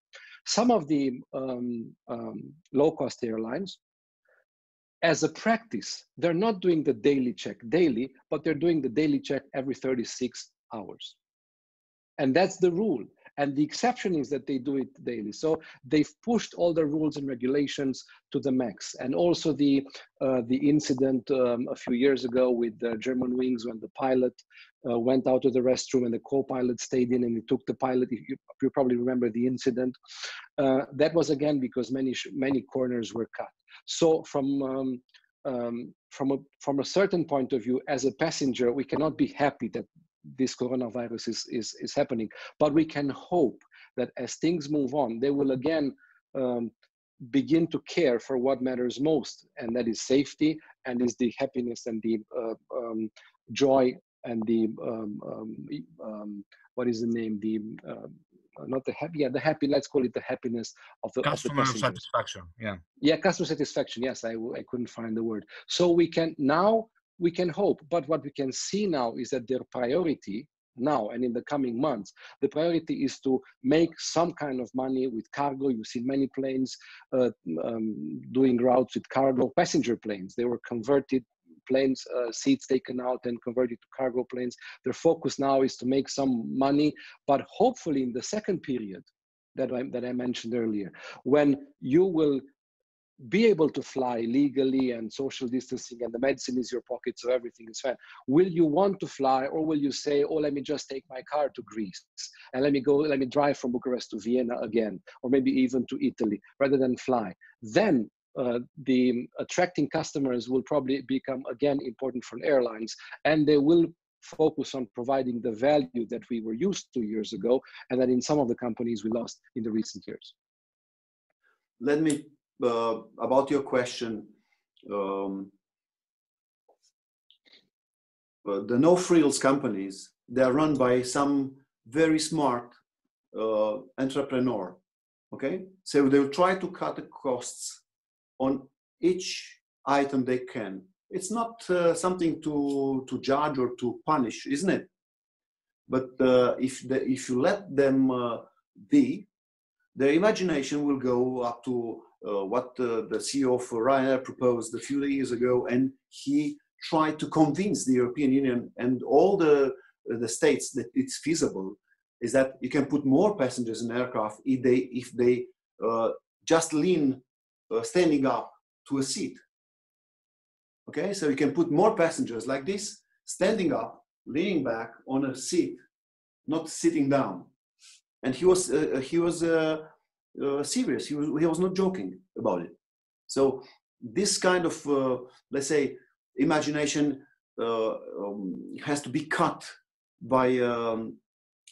S3: Some of the um, um, low cost airlines, as a practice, they're not doing the daily check daily, but they're doing the daily check every 36 hours. And that's the rule. And the exception is that they do it daily. So they've pushed all the rules and regulations to the max. And also the uh, the incident um, a few years ago with the Germanwings when the pilot uh, went out to the restroom and the co-pilot stayed in and he took the pilot. You, you probably remember the incident. Uh, that was again because many many corners were cut. So from um, um, from a from a certain point of view, as a passenger, we cannot be happy that this coronavirus is, is, is happening. But we can hope that as things move on, they will again um, begin to care for what matters most, and that is safety and is the happiness and the uh, um, joy and the um, um, um what is the name? The uh, not the happy yeah the happy let's call it the happiness of the
S4: customer
S3: of the
S4: satisfaction yeah.
S3: Yeah customer satisfaction yes I, I couldn't find the word. So we can now we can hope. But what we can see now is that their priority now and in the coming months, the priority is to make some kind of money with cargo. You see many planes uh, um, doing routes with cargo, passenger planes. They were converted planes, uh, seats taken out and converted to cargo planes. Their focus now is to make some money, but hopefully in the second period that I, that I mentioned earlier, when you will be able to fly legally and social distancing and the medicine is your pocket so everything is fine. Will you want to fly or will you say oh let me just take my car to greece and let me go let me drive from bucharest to vienna again or maybe even to italy rather than fly? Then uh, the attracting customers will probably become again important for airlines and they will focus on providing the value that we were used to years ago and that in some of the companies we lost in the recent years.
S2: Let me uh, about your question, um, uh, the no frills companies, they are run by some very smart uh, entrepreneur. Okay, so they'll try to cut the costs on each item they can, it's not uh, something to, to judge or to punish, isn't it? But uh, if, the, if you let them uh, be, their imagination will go up to what uh, the CEO of Ryanair proposed a few years ago, and he tried to convince the European Union and all the, the states that it's feasible, is that you can put more passengers in aircraft if they, if they uh, just lean standing up to a seat Okay, so you can put more passengers like this, standing up, leaning back on a seat, not sitting down. And he was uh, uh he was uh, uh, serious. He was he was not joking about it. So this kind of uh, let's say imagination uh, um, has to be cut by um,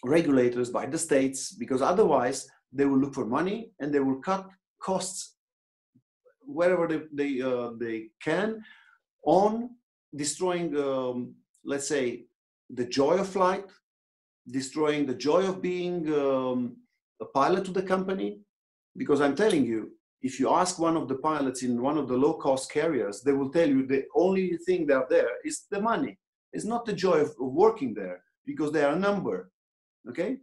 S2: regulators, by the states, because otherwise they will look for money and they will cut costs wherever they they, they can on destroying, um, let's say, the joy of flight, destroying the joy of being um, a pilot to the company. Because I'm telling you, if you ask one of the pilots in one of the low cost carriers, they will tell you the only thing they are there is the money. It's not the joy of, of working there because they are a number. Okay?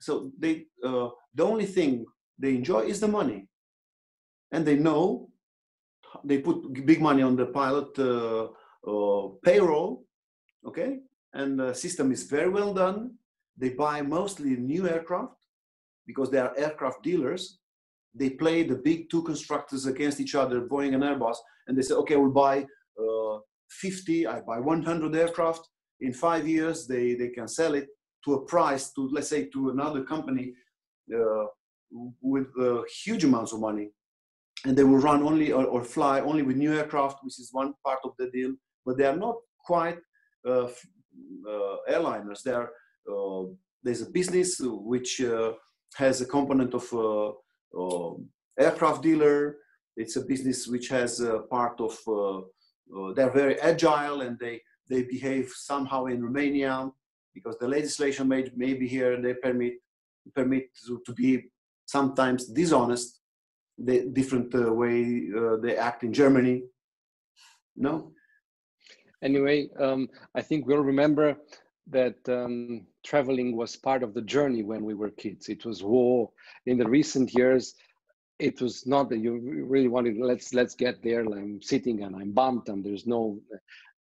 S2: So they, uh, the only thing they enjoy is the money. And they know they put big money on the pilot uh, uh, payroll, okay? And the system is very well done. They buy mostly new aircraft because they are aircraft dealers. They play the big two constructors against each other, Boeing and Airbus, and they say, okay, we'll buy uh, 50, I buy 100 aircraft. In five years, they, they can sell it to a price to, let's say, to another company uh, with uh, huge amounts of money and they will run only or, or, fly only with new aircraft, which is one part of the deal. But they are not quite uh, uh, airliners. They are, uh, there's a business which has a component of uh, uh, aircraft dealer. It's a business which has a part of. they're very agile and they they behave somehow in Romania because the legislation may, may be here. and They permit permit to, to be sometimes dishonest the different uh, way uh, they act in Germany. No.
S3: Anyway, um, I think we'll remember that um, traveling was part of the journey when we were kids. It was war. In the recent years, it was not that you really wanted. Let's let's get there. I'm sitting and I'm bumped, and there's no.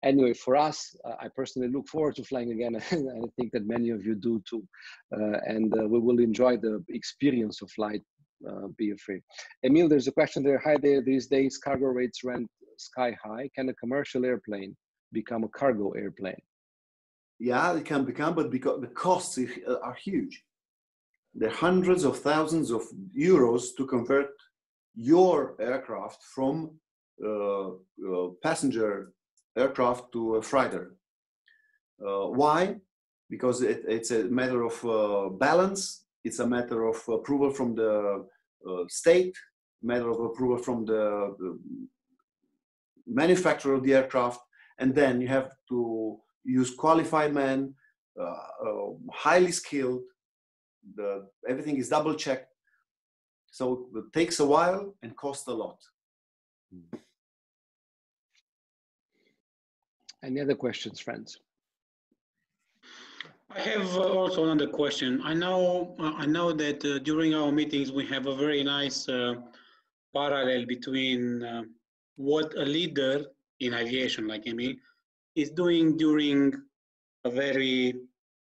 S3: Anyway, for us, uh, I personally look forward to flying again, and I think that many of you do too. Uh, and uh, we will enjoy the experience of flight uh, be afraid. Emil, there's a question there. Hi there. These days, cargo rates went sky high. Can a commercial airplane become a cargo airplane?
S2: Yeah, it can become, but because the costs uh, are huge. There are hundreds of thousands of euros to convert your aircraft from uh, uh, passenger aircraft to a freighter. Uh, why? Because it, it's a matter of uh, balance it's a matter of approval from the uh, state, matter of approval from the, the manufacturer of the aircraft, and then you have to use qualified men, uh, uh, highly skilled. The, everything is double checked. So it takes a while and costs a lot.
S3: Any other questions, friends?
S5: I have uh, also another question. I know uh, I know that uh, during our meetings we have a very nice uh, parallel between uh, what a leader in aviation, like Emil, is doing during a very,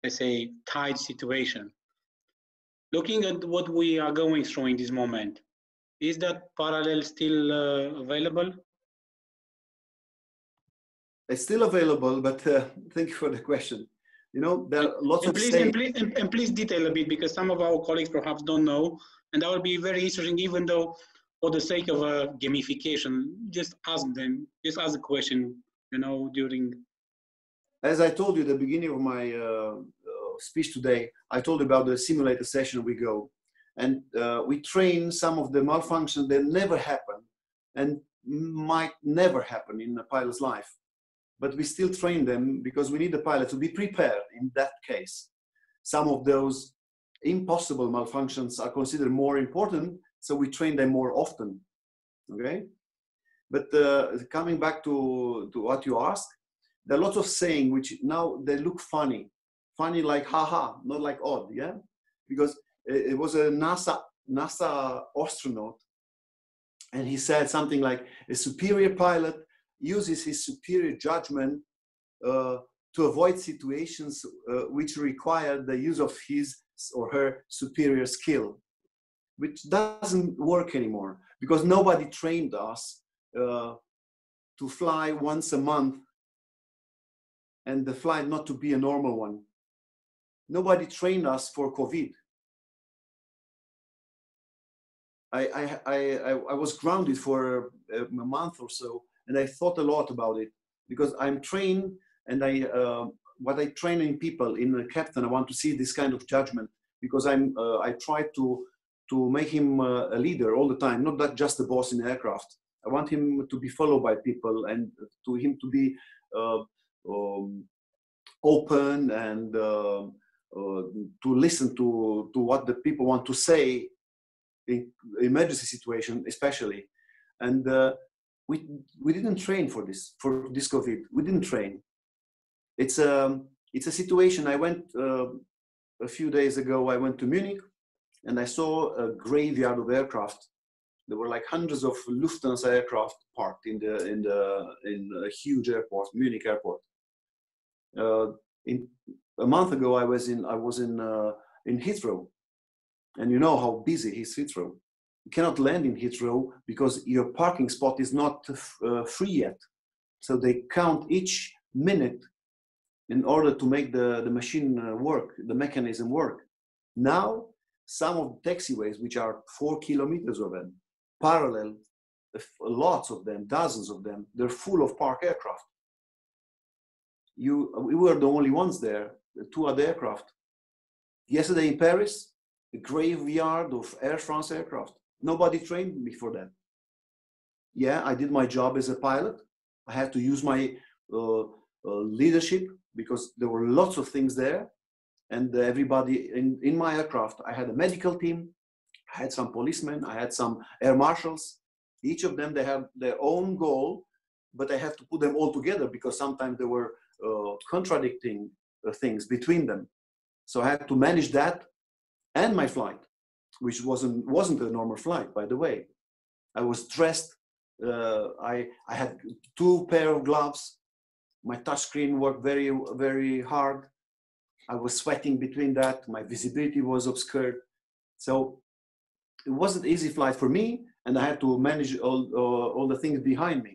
S5: let's say, tight situation. Looking at what we are going through in this moment, is that parallel still uh, available?
S2: It's still available, but thank you for the question you know there are lots
S5: and
S2: of
S5: please, and please, and, and please detail a bit because some of our colleagues perhaps don't know and that would be very interesting even though for the sake of a gamification just ask them just ask a question you know during
S2: as i told you at the beginning of my uh, uh, speech today i told you about the simulator session we go and uh, we train some of the malfunctions that never happen and might never happen in a pilot's life but we still train them because we need the pilot to be prepared in that case. Some of those impossible malfunctions are considered more important, so we train them more often. Okay? But uh, coming back to, to what you asked, there are lots of saying which now they look funny, funny like haha, not like odd, yeah? Because it, it was a NASA, NASA astronaut and he said something like a superior pilot uses his superior judgment uh, to avoid situations uh, which require the use of his or her superior skill, which doesn't work anymore because nobody trained us uh, to fly once a month and the flight not to be a normal one. Nobody trained us for COVID. I, I, I, I was grounded for a, month or so and I thought a lot about it because I'm trained and I, uh, what I train in people in a captain, I want to see this kind of judgment because I'm, uh, I try to, to make him uh, a leader all the time, not that just the boss in the aircraft. I want him to be followed by people and to him to be uh, um, open and uh, uh, to listen to, to what the people want to say in emergency situation, especially. And uh, we we didn't train for this for this COVID. We didn't train. It's a um, it's a situation. I went uh, a few days ago. I went to Munich, and I saw a graveyard of aircraft there were like hundreds of Lufthansa aircraft parked in the in the in a huge airport, Munich airport. Uh, in a month ago, I was in I was in uh, in Heathrow, and you know how busy is Heathrow. You cannot land in Heathrow because your parking spot is not uh, free yet. So they count each minute in order to make the, the machine uh, work, the mechanism work. Now, some of the taxiways, which are four kilometers of them, parallel, lots of them, dozens of them, they're full of parked aircraft. You, we were the only ones there, two other aircraft. Yesterday in Paris, a graveyard of Air France aircraft. Nobody trained me for that. Yeah, I did my job as a pilot. I had to use my uh, uh, leadership because there were lots of things there. And everybody in, in my aircraft, I had a medical team, I had some policemen, I had some air marshals. Each of them, they have their own goal, but I have to put them all together because sometimes there were uh, contradicting uh, things between them. So I had to manage that and my flight, which wasn't wasn't a normal flight, by the way. I was dressed. Uh, I I had two pair of gloves. My touchscreen worked very very hard. I was sweating between that. My visibility was obscured. So it wasn't easy flight for me, and I had to manage all uh, all the things behind me.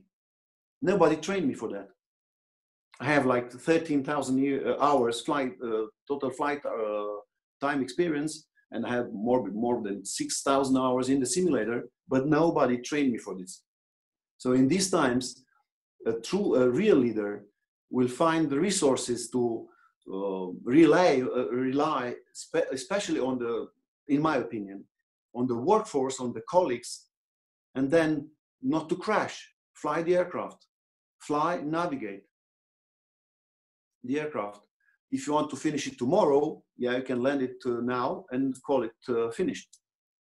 S2: Nobody trained me for that. I have like 13,000 uh, hours flight uh, total flight uh, time experience, and I have more more than 6,000 hours in the simulator. But nobody trained me for this. So in these times, a true a real leader will find the resources to uh, rely uh, rely spe- especially on the in my opinion on the workforce, on the colleagues, and then not to crash. Fly the aircraft, fly, navigate the aircraft. If you want to finish it tomorrow, yeah, you can land it uh, now and call it uh, finished.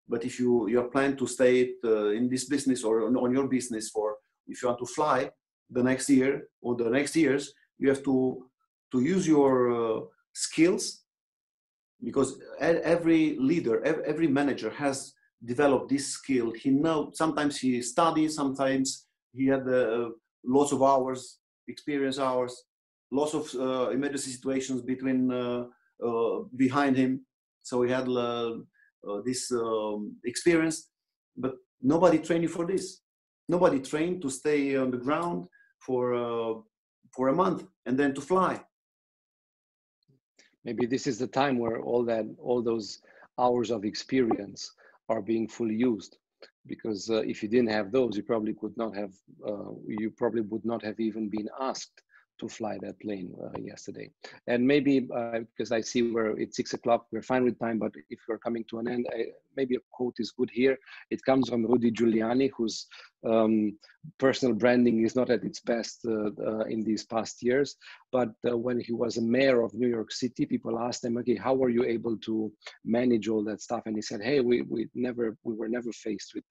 S2: But if you you plan to stay uh, in this business or on, on your business for if you want to fly the next year or the next years, you have to to use your uh, skills because every leader, every manager has developed this skill. He know sometimes he studies, sometimes he had uh, lots of hours, experience hours, lots of uh, emergency situations between uh, uh behind him. So he had uh, uh, this um, experience, but nobody trained you for this. Nobody trained to stay on the ground for for a month and then to fly
S3: maybe this is the time where all that all those hours of experience are being fully used. Because uh, if you didn't have those you probably could not have uh, you probably would not have even been asked to fly that plane uh, yesterday. And maybe uh, because I see where it's six o'clock, we're fine with time, but if we're coming to an end, I, maybe a quote is good here. It comes from Rudy Giuliani, whose um, personal branding is not at its best uh, uh in these past years. But uh, when he was a mayor of New York City, people asked him, okay, how were you able to manage all that stuff? And he said, hey, we, we never, we were never faced with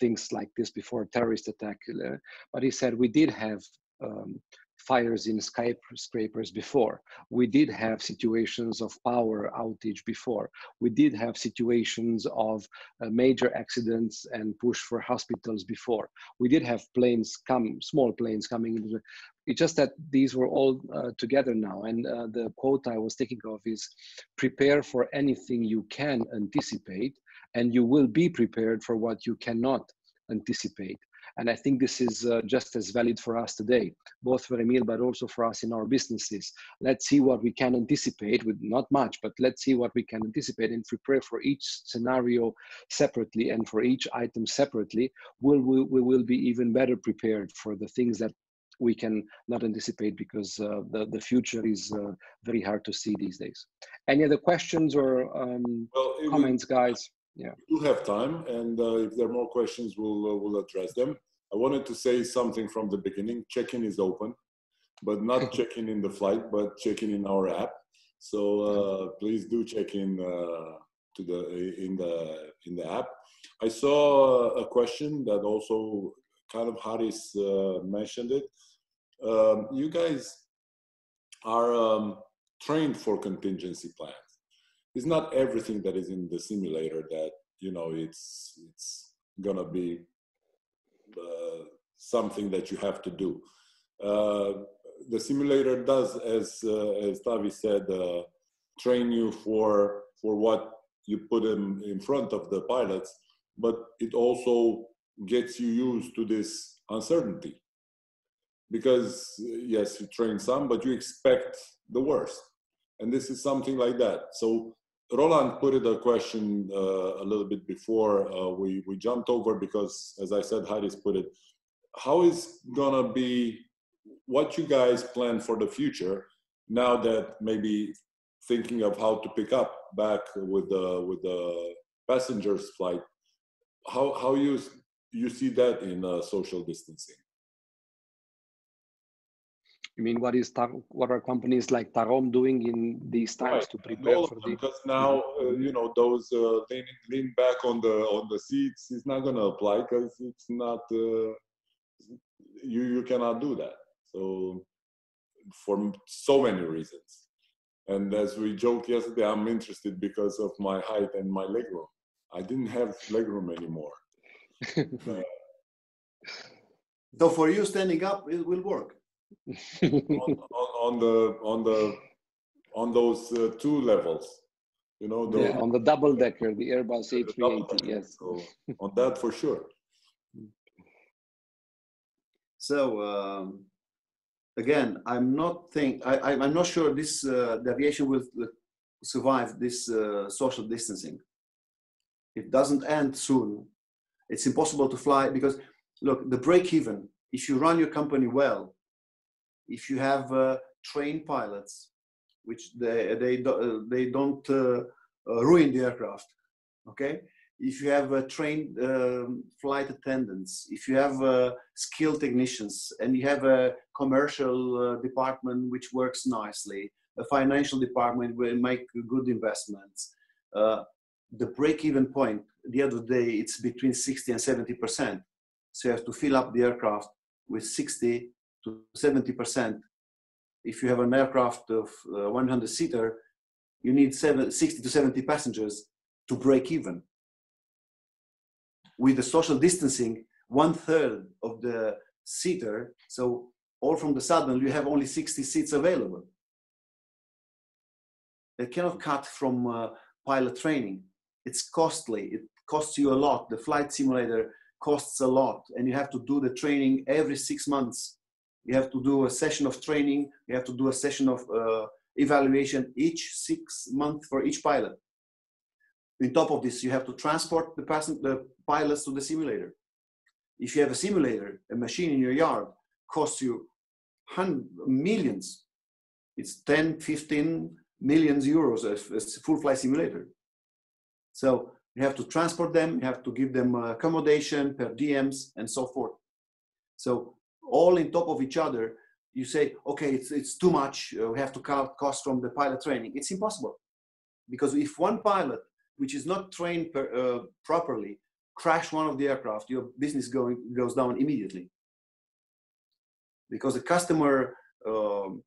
S3: things like this before terrorist attack. Uh, but he said we did have um, fires in skyscrapers before. We did have situations of power outage before. We did have situations of uh, major accidents and push for hospitals before. We did have planes come, small planes coming into the, it's just that these were all uh, together now. And uh, the quote I was thinking of is prepare for anything you can anticipate and you will be prepared for what you cannot anticipate. And I think this is uh, just as valid for us today, both for Emil, but also for us in our businesses. Let's see what we can anticipate with not much, but let's see what we can anticipate and prepare for each scenario separately and for each item separately. We'll, we, we will be even better prepared for the things that we can not anticipate because uh, the, the future is uh, very hard to see these days. Any other questions or um, well, comments, guys?
S1: Yeah. We do have time, and uh, if there are more questions, we'll, uh, we'll address them. I wanted to say something from the beginning. Check-in is open, but not check-in in the flight, but check-in in our app. So uh, please do check in uh, to the in the in the app. I saw a question that also kind of Haris uh, mentioned it. Um, you guys are um, trained for contingency plans. It's not everything that is in the simulator that you know it's it's gonna be something that you have to do. Uh, the simulator does, as uh, as Tavi said, uh, train you for for what you put in in front of the pilots, but it also gets you used to this uncertainty. Because yes you train some but you expect the worst. And this is something like that. So roland put it a question uh, a little bit before uh, we we jumped over because as i said Haris put it how is gonna be what you guys plan for the future now that maybe thinking of how to pick up back with the with the passengers flight how how you you see that in uh, social distancing?
S3: You mean what is what are companies like TAROM doing in these times right. to prepare for the?
S1: Because now uh, you know those uh, leaning lean back on the on the seats is not going to apply because it's not uh, you you cannot do that. So for so many reasons, and as we joked yesterday, I'm interested because of my height and my legroom. I didn't have legroom anymore
S2: so for you, standing up it will work.
S1: On, on, on, the on the on those uh, two levels, you know.
S3: The, yeah, on the double decker, the Airbus A380. Yes.
S1: So on that for sure.
S2: So um, again, I'm not think I, I'm not sure this uh, the aviation will survive this uh, social distancing. It doesn't end soon it's impossible to fly because look, the break even, if you run your company well, if you have uh, trained pilots, which they, they, do, they don't uh, uh, ruin the aircraft, okay? If you have uh, trained um, flight attendants, if you have uh, skilled technicians, and you have a commercial uh, department which works nicely, a financial department will make good investments, the break-even point the other day it's between 60 and 70 percent so you have to fill up the aircraft with 60 to 70 percent if you have an aircraft of uh, 100 seater you need seven, 60 to 70 passengers to break even with the social distancing one third of the seater so all from the sudden you have only 60 seats available they cannot cut from uh, pilot training it's costly. It costs you a lot. The flight simulator costs a lot, and you have to do the training every six months. You have to do a session of training. You have to do a session of uh, evaluation each six months for each pilot. On top of this, you have to transport the, passen- the pilots to the simulator. If you have a simulator, a machine in your yard costs you hundreds, millions. It's 10, 15 millions euros a, a full flight simulator. So you have to transport them, you have to give them uh, accommodation, per diems, and so forth. So all in top of each other, you say, okay, it's, it's too much, uh, we have to cut costs from the pilot training. It's impossible. Because if one pilot, which is not trained per, uh, properly, crash one of the aircraft, your business going goes down immediately because the customer um,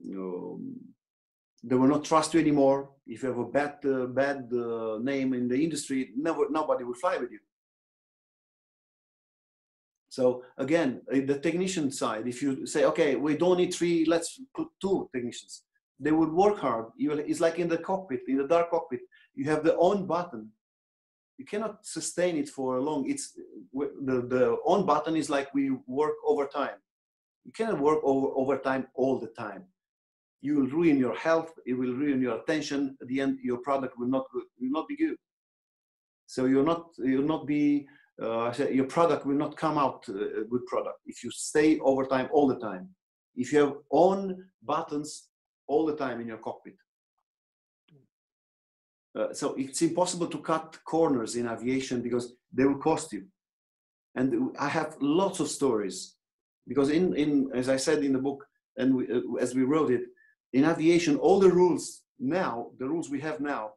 S2: know, they will not trust you anymore. If you have a bad uh, bad uh, name in the industry, never nobody will fly with you. So again, uh, the technician side, if you say, okay, we don't need three, let's put two technicians, they will work hard. It's like in the cockpit, in the dark cockpit, you have the on button. You cannot sustain it for long. It's the, the on button is like we work overtime. You cannot work over overtime all the time. You will ruin your health. It will ruin your attention. At the end, your product will not will not be good. So you'll not you'll not be uh, your product will not come out uh, a good product if you stay overtime all the time. If you have on buttons all the time in your cockpit. Uh, so it's impossible to cut corners in aviation because they will cost you. And I have lots of stories because in, in as I said in the book and we, uh, as we wrote it, in aviation, all the rules now, the rules we have now,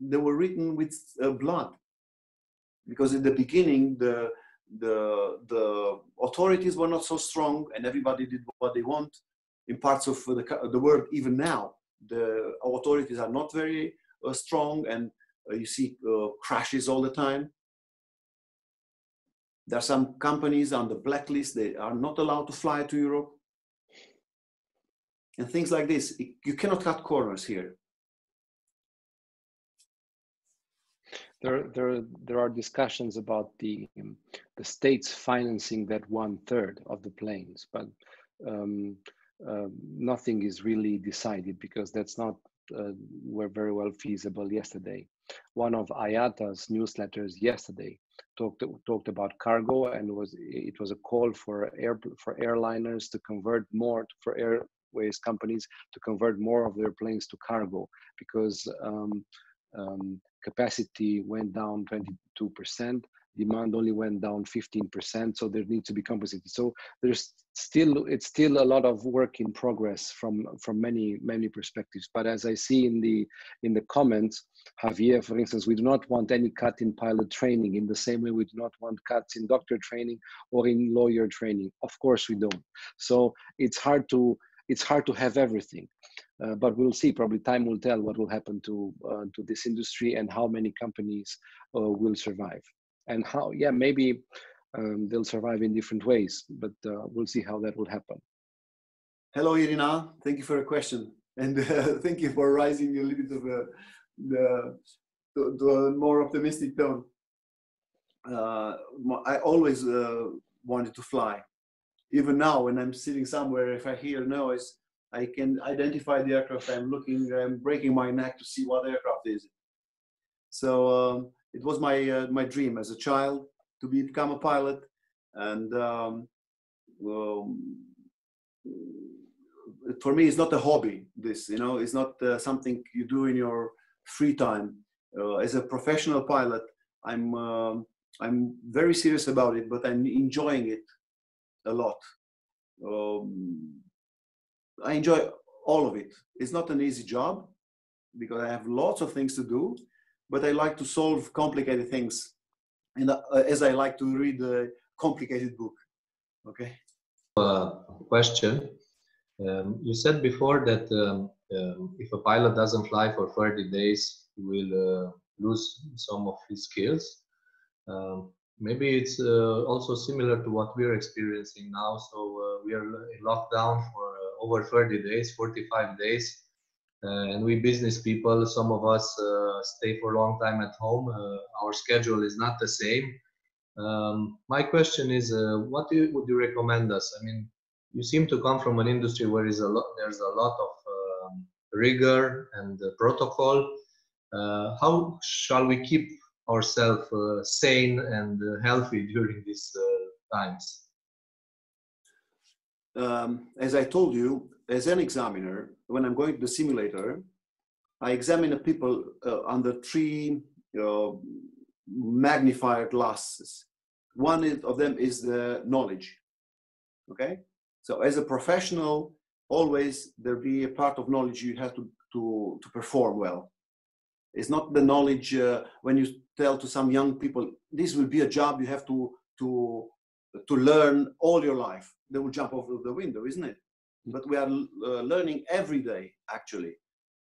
S2: they were written with uh, blood because in the beginning the the the authorities were not so strong and everybody did what they want. In parts of the, the world even now the authorities are not very uh, strong and uh, you see uh, crashes all the time. There are some companies on the blacklist they are not allowed to fly to europe. And things like this you cannot cut corners here
S3: there there there are discussions about the um, the states financing that one third of the planes, but um, uh, nothing is really decided because that's not uh, were very well feasible yesterday. One of IATA's newsletters yesterday talked talked about cargo and was it was a call for air for airliners to convert more for airways companies to convert more of their planes to cargo because um, um, capacity went down 22%, demand only went down 15%, so there needs to be compensated. So there's still, it's still a lot of work in progress from, from many, many perspectives. But as I see in the, in the comments, Javier, for instance, we do not want any cut in pilot training in the same way we do not want cuts in doctor training or in lawyer training. Of course we don't. So it's hard to, it's hard to have everything. Uh, but we'll see. Probably time will tell what will happen to uh, to this industry and how many companies uh, will survive, and how. Yeah, maybe um, they'll survive in different ways, but uh, we'll see how that will happen.
S2: Hello, Irina. Thank you for a question, and uh, thank you for rising a little bit of a, the to, to a more optimistic tone. I always wanted to fly. Even now, when I'm sitting somewhere, if I hear noise, I can identify the aircraft I'm looking, I'm breaking my neck to see what aircraft is. So um, it was my, uh, my dream as a child to become a pilot. And um, well, for me, it's not a hobby, this, you know, it's not uh, something you do in your free time. Uh, as a professional pilot, I'm, um, I'm very serious about it, but I'm enjoying it a lot. Um, I enjoy all of it. It's not an easy job because I have lots of things to do, but I like to solve complicated things, and uh, as I like to read a complicated book. Okay.
S6: Uh, question. Um, you said before that um, um, if a pilot doesn't fly for 30 days, he will uh, lose some of his skills. Um, maybe it's uh, also similar to what we're experiencing now. So uh, we are in lockdown for over 30 days, 45 days. Uh, and we business people, some of us uh, stay for a long time at home. Uh, our schedule is not the same. Um, my question is, what do you, would you recommend us? I mean, you seem to come from an industry where is a lot, there's a lot of um, rigor and protocol. Uh, how shall we keep ourselves uh, sane and uh, healthy during these times?
S2: Um, as I told you, as an examiner, when I'm going to the simulator, I examine the people uh, under three uh, magnifier glasses. One of them is the knowledge. Okay, so as a professional, always there be a part of knowledge you have to to to perform well. It's not the knowledge uh, when you tell to some young people, this will be a job you have to, to, to learn all your life. They will jump over the window, isn't it? But we are uh, learning every day, actually.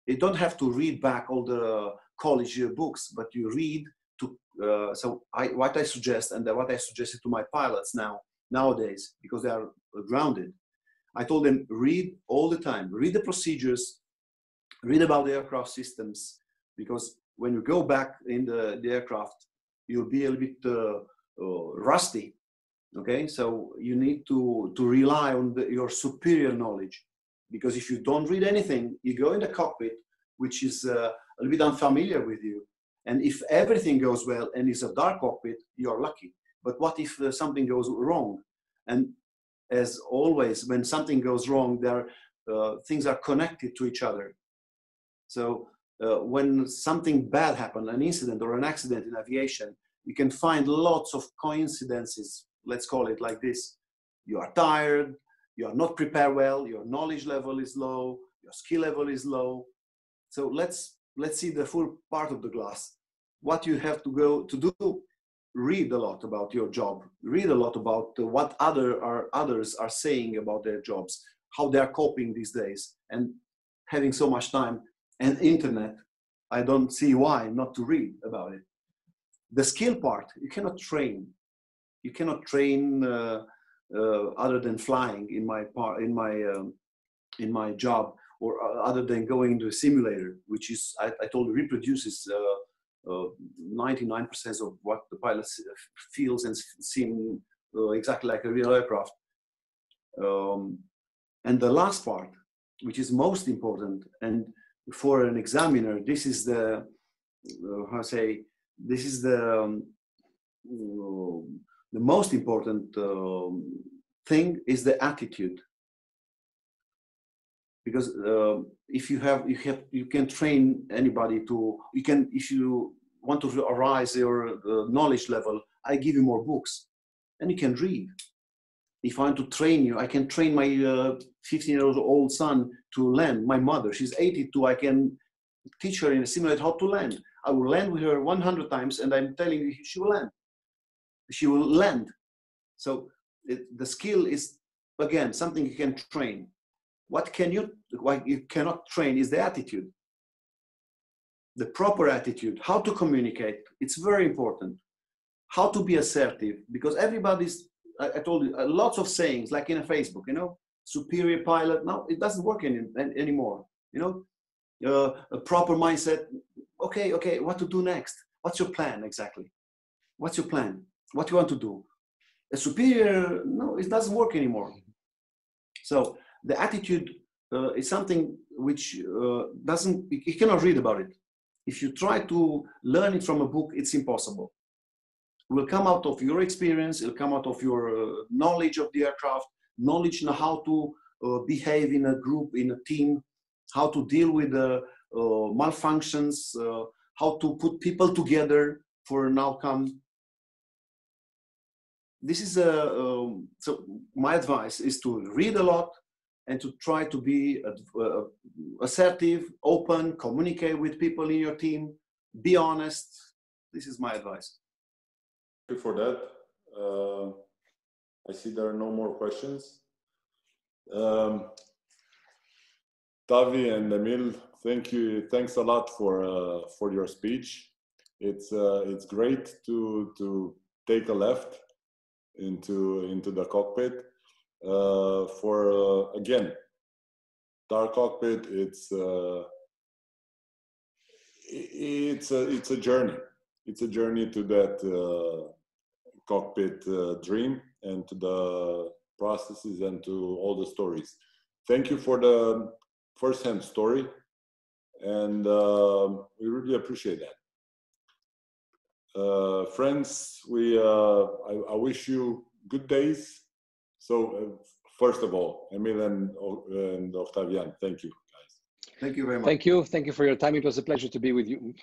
S2: You don't have to read back all the college books, but you read to, uh, so I, what I suggest and what I suggested to my pilots now, nowadays, because they are grounded, I told them read all the time, read the procedures, read about the aircraft systems, because when you go back in the, the aircraft, you'll be a little bit uh, uh, rusty. Okay, so you need to, to rely on the, your superior knowledge, because if you don't read anything, you go in the cockpit, which is uh, a little bit unfamiliar with you. And if everything goes well and it's a dark cockpit, you're lucky. But what if uh, something goes wrong? And as always, when something goes wrong, there uh, things are connected to each other. So uh, when something bad happened an incident or an accident in aviation, you can find lots of coincidences. Let's call it like this: you are tired, you are not prepared well, your knowledge level is low, your skill level is low. So let's let's see the full part of the glass. What you have to go to do read a lot about your job read a lot about what other are, others are saying about their jobs how they are coping these days and having so much time and internet i don't see why not to read about it the skill part you cannot train you cannot train uh, uh, other than flying in my part in my um, in my job or uh, other than going into a simulator which is i, I told you reproduces uh, 99% uh, of what the pilot feels and seem uh, exactly like a real aircraft. Um, and the last part, which is most important, and for an examiner, this is the uh, how I say this is the um, the most important um, thing is the attitude. Because uh, if you have you have you can train anybody to you can if you want to arise your uh, knowledge level i give you more books and you can read. If i want to train you i can train my uh, 15 year old son to land my mother she's 82 i can teach her in a simulator how to land i will land with her 100 times and i'm telling you she will land she will land so it, the skill is again something you can train what can you, what you cannot train is the attitude. The proper attitude, how to communicate, it's very important. How to be assertive, because everybody's, I, I told you, uh, lots of sayings, like in a Facebook, you know, superior pilot. No, it doesn't work any, anymore. You know, uh, a proper mindset. Okay, okay, what to do next? What's your plan exactly? What's your plan? What you want to do? A superior, no, it doesn't work anymore. So the attitude uh, is something which uh, doesn't, you cannot read about it. If you try to learn it from a book, it's impossible. It will come out of your experience, it'll come out of your uh, knowledge of the aircraft, knowledge on how to uh, behave in a group, in a team, how to deal with the uh, malfunctions, uh, how to put people together for an outcome this is a um, so my advice is to read a lot and to try to be uh, assertive, open, communicate with people in your team, be honest. This is my advice.
S1: For that. Uh, I see there are no more questions. Um, Tavi and Emil, thank you. Thanks a lot for uh, for your speech. It's uh, it's great to to take a left into into the cockpit uh, for uh, again dark cockpit it's uh, it's a it's a journey. It's a journey to that uh, cockpit uh, dream and to the processes and to all the stories. Thank you for the first-hand story and uh, we really appreciate that friends we I, I wish you good days so, uh, first of all, Emil and, and Octavian, thank you, guys.
S2: Thank you very much.
S3: Thank you. Thank you for your time. It was a pleasure to be with you.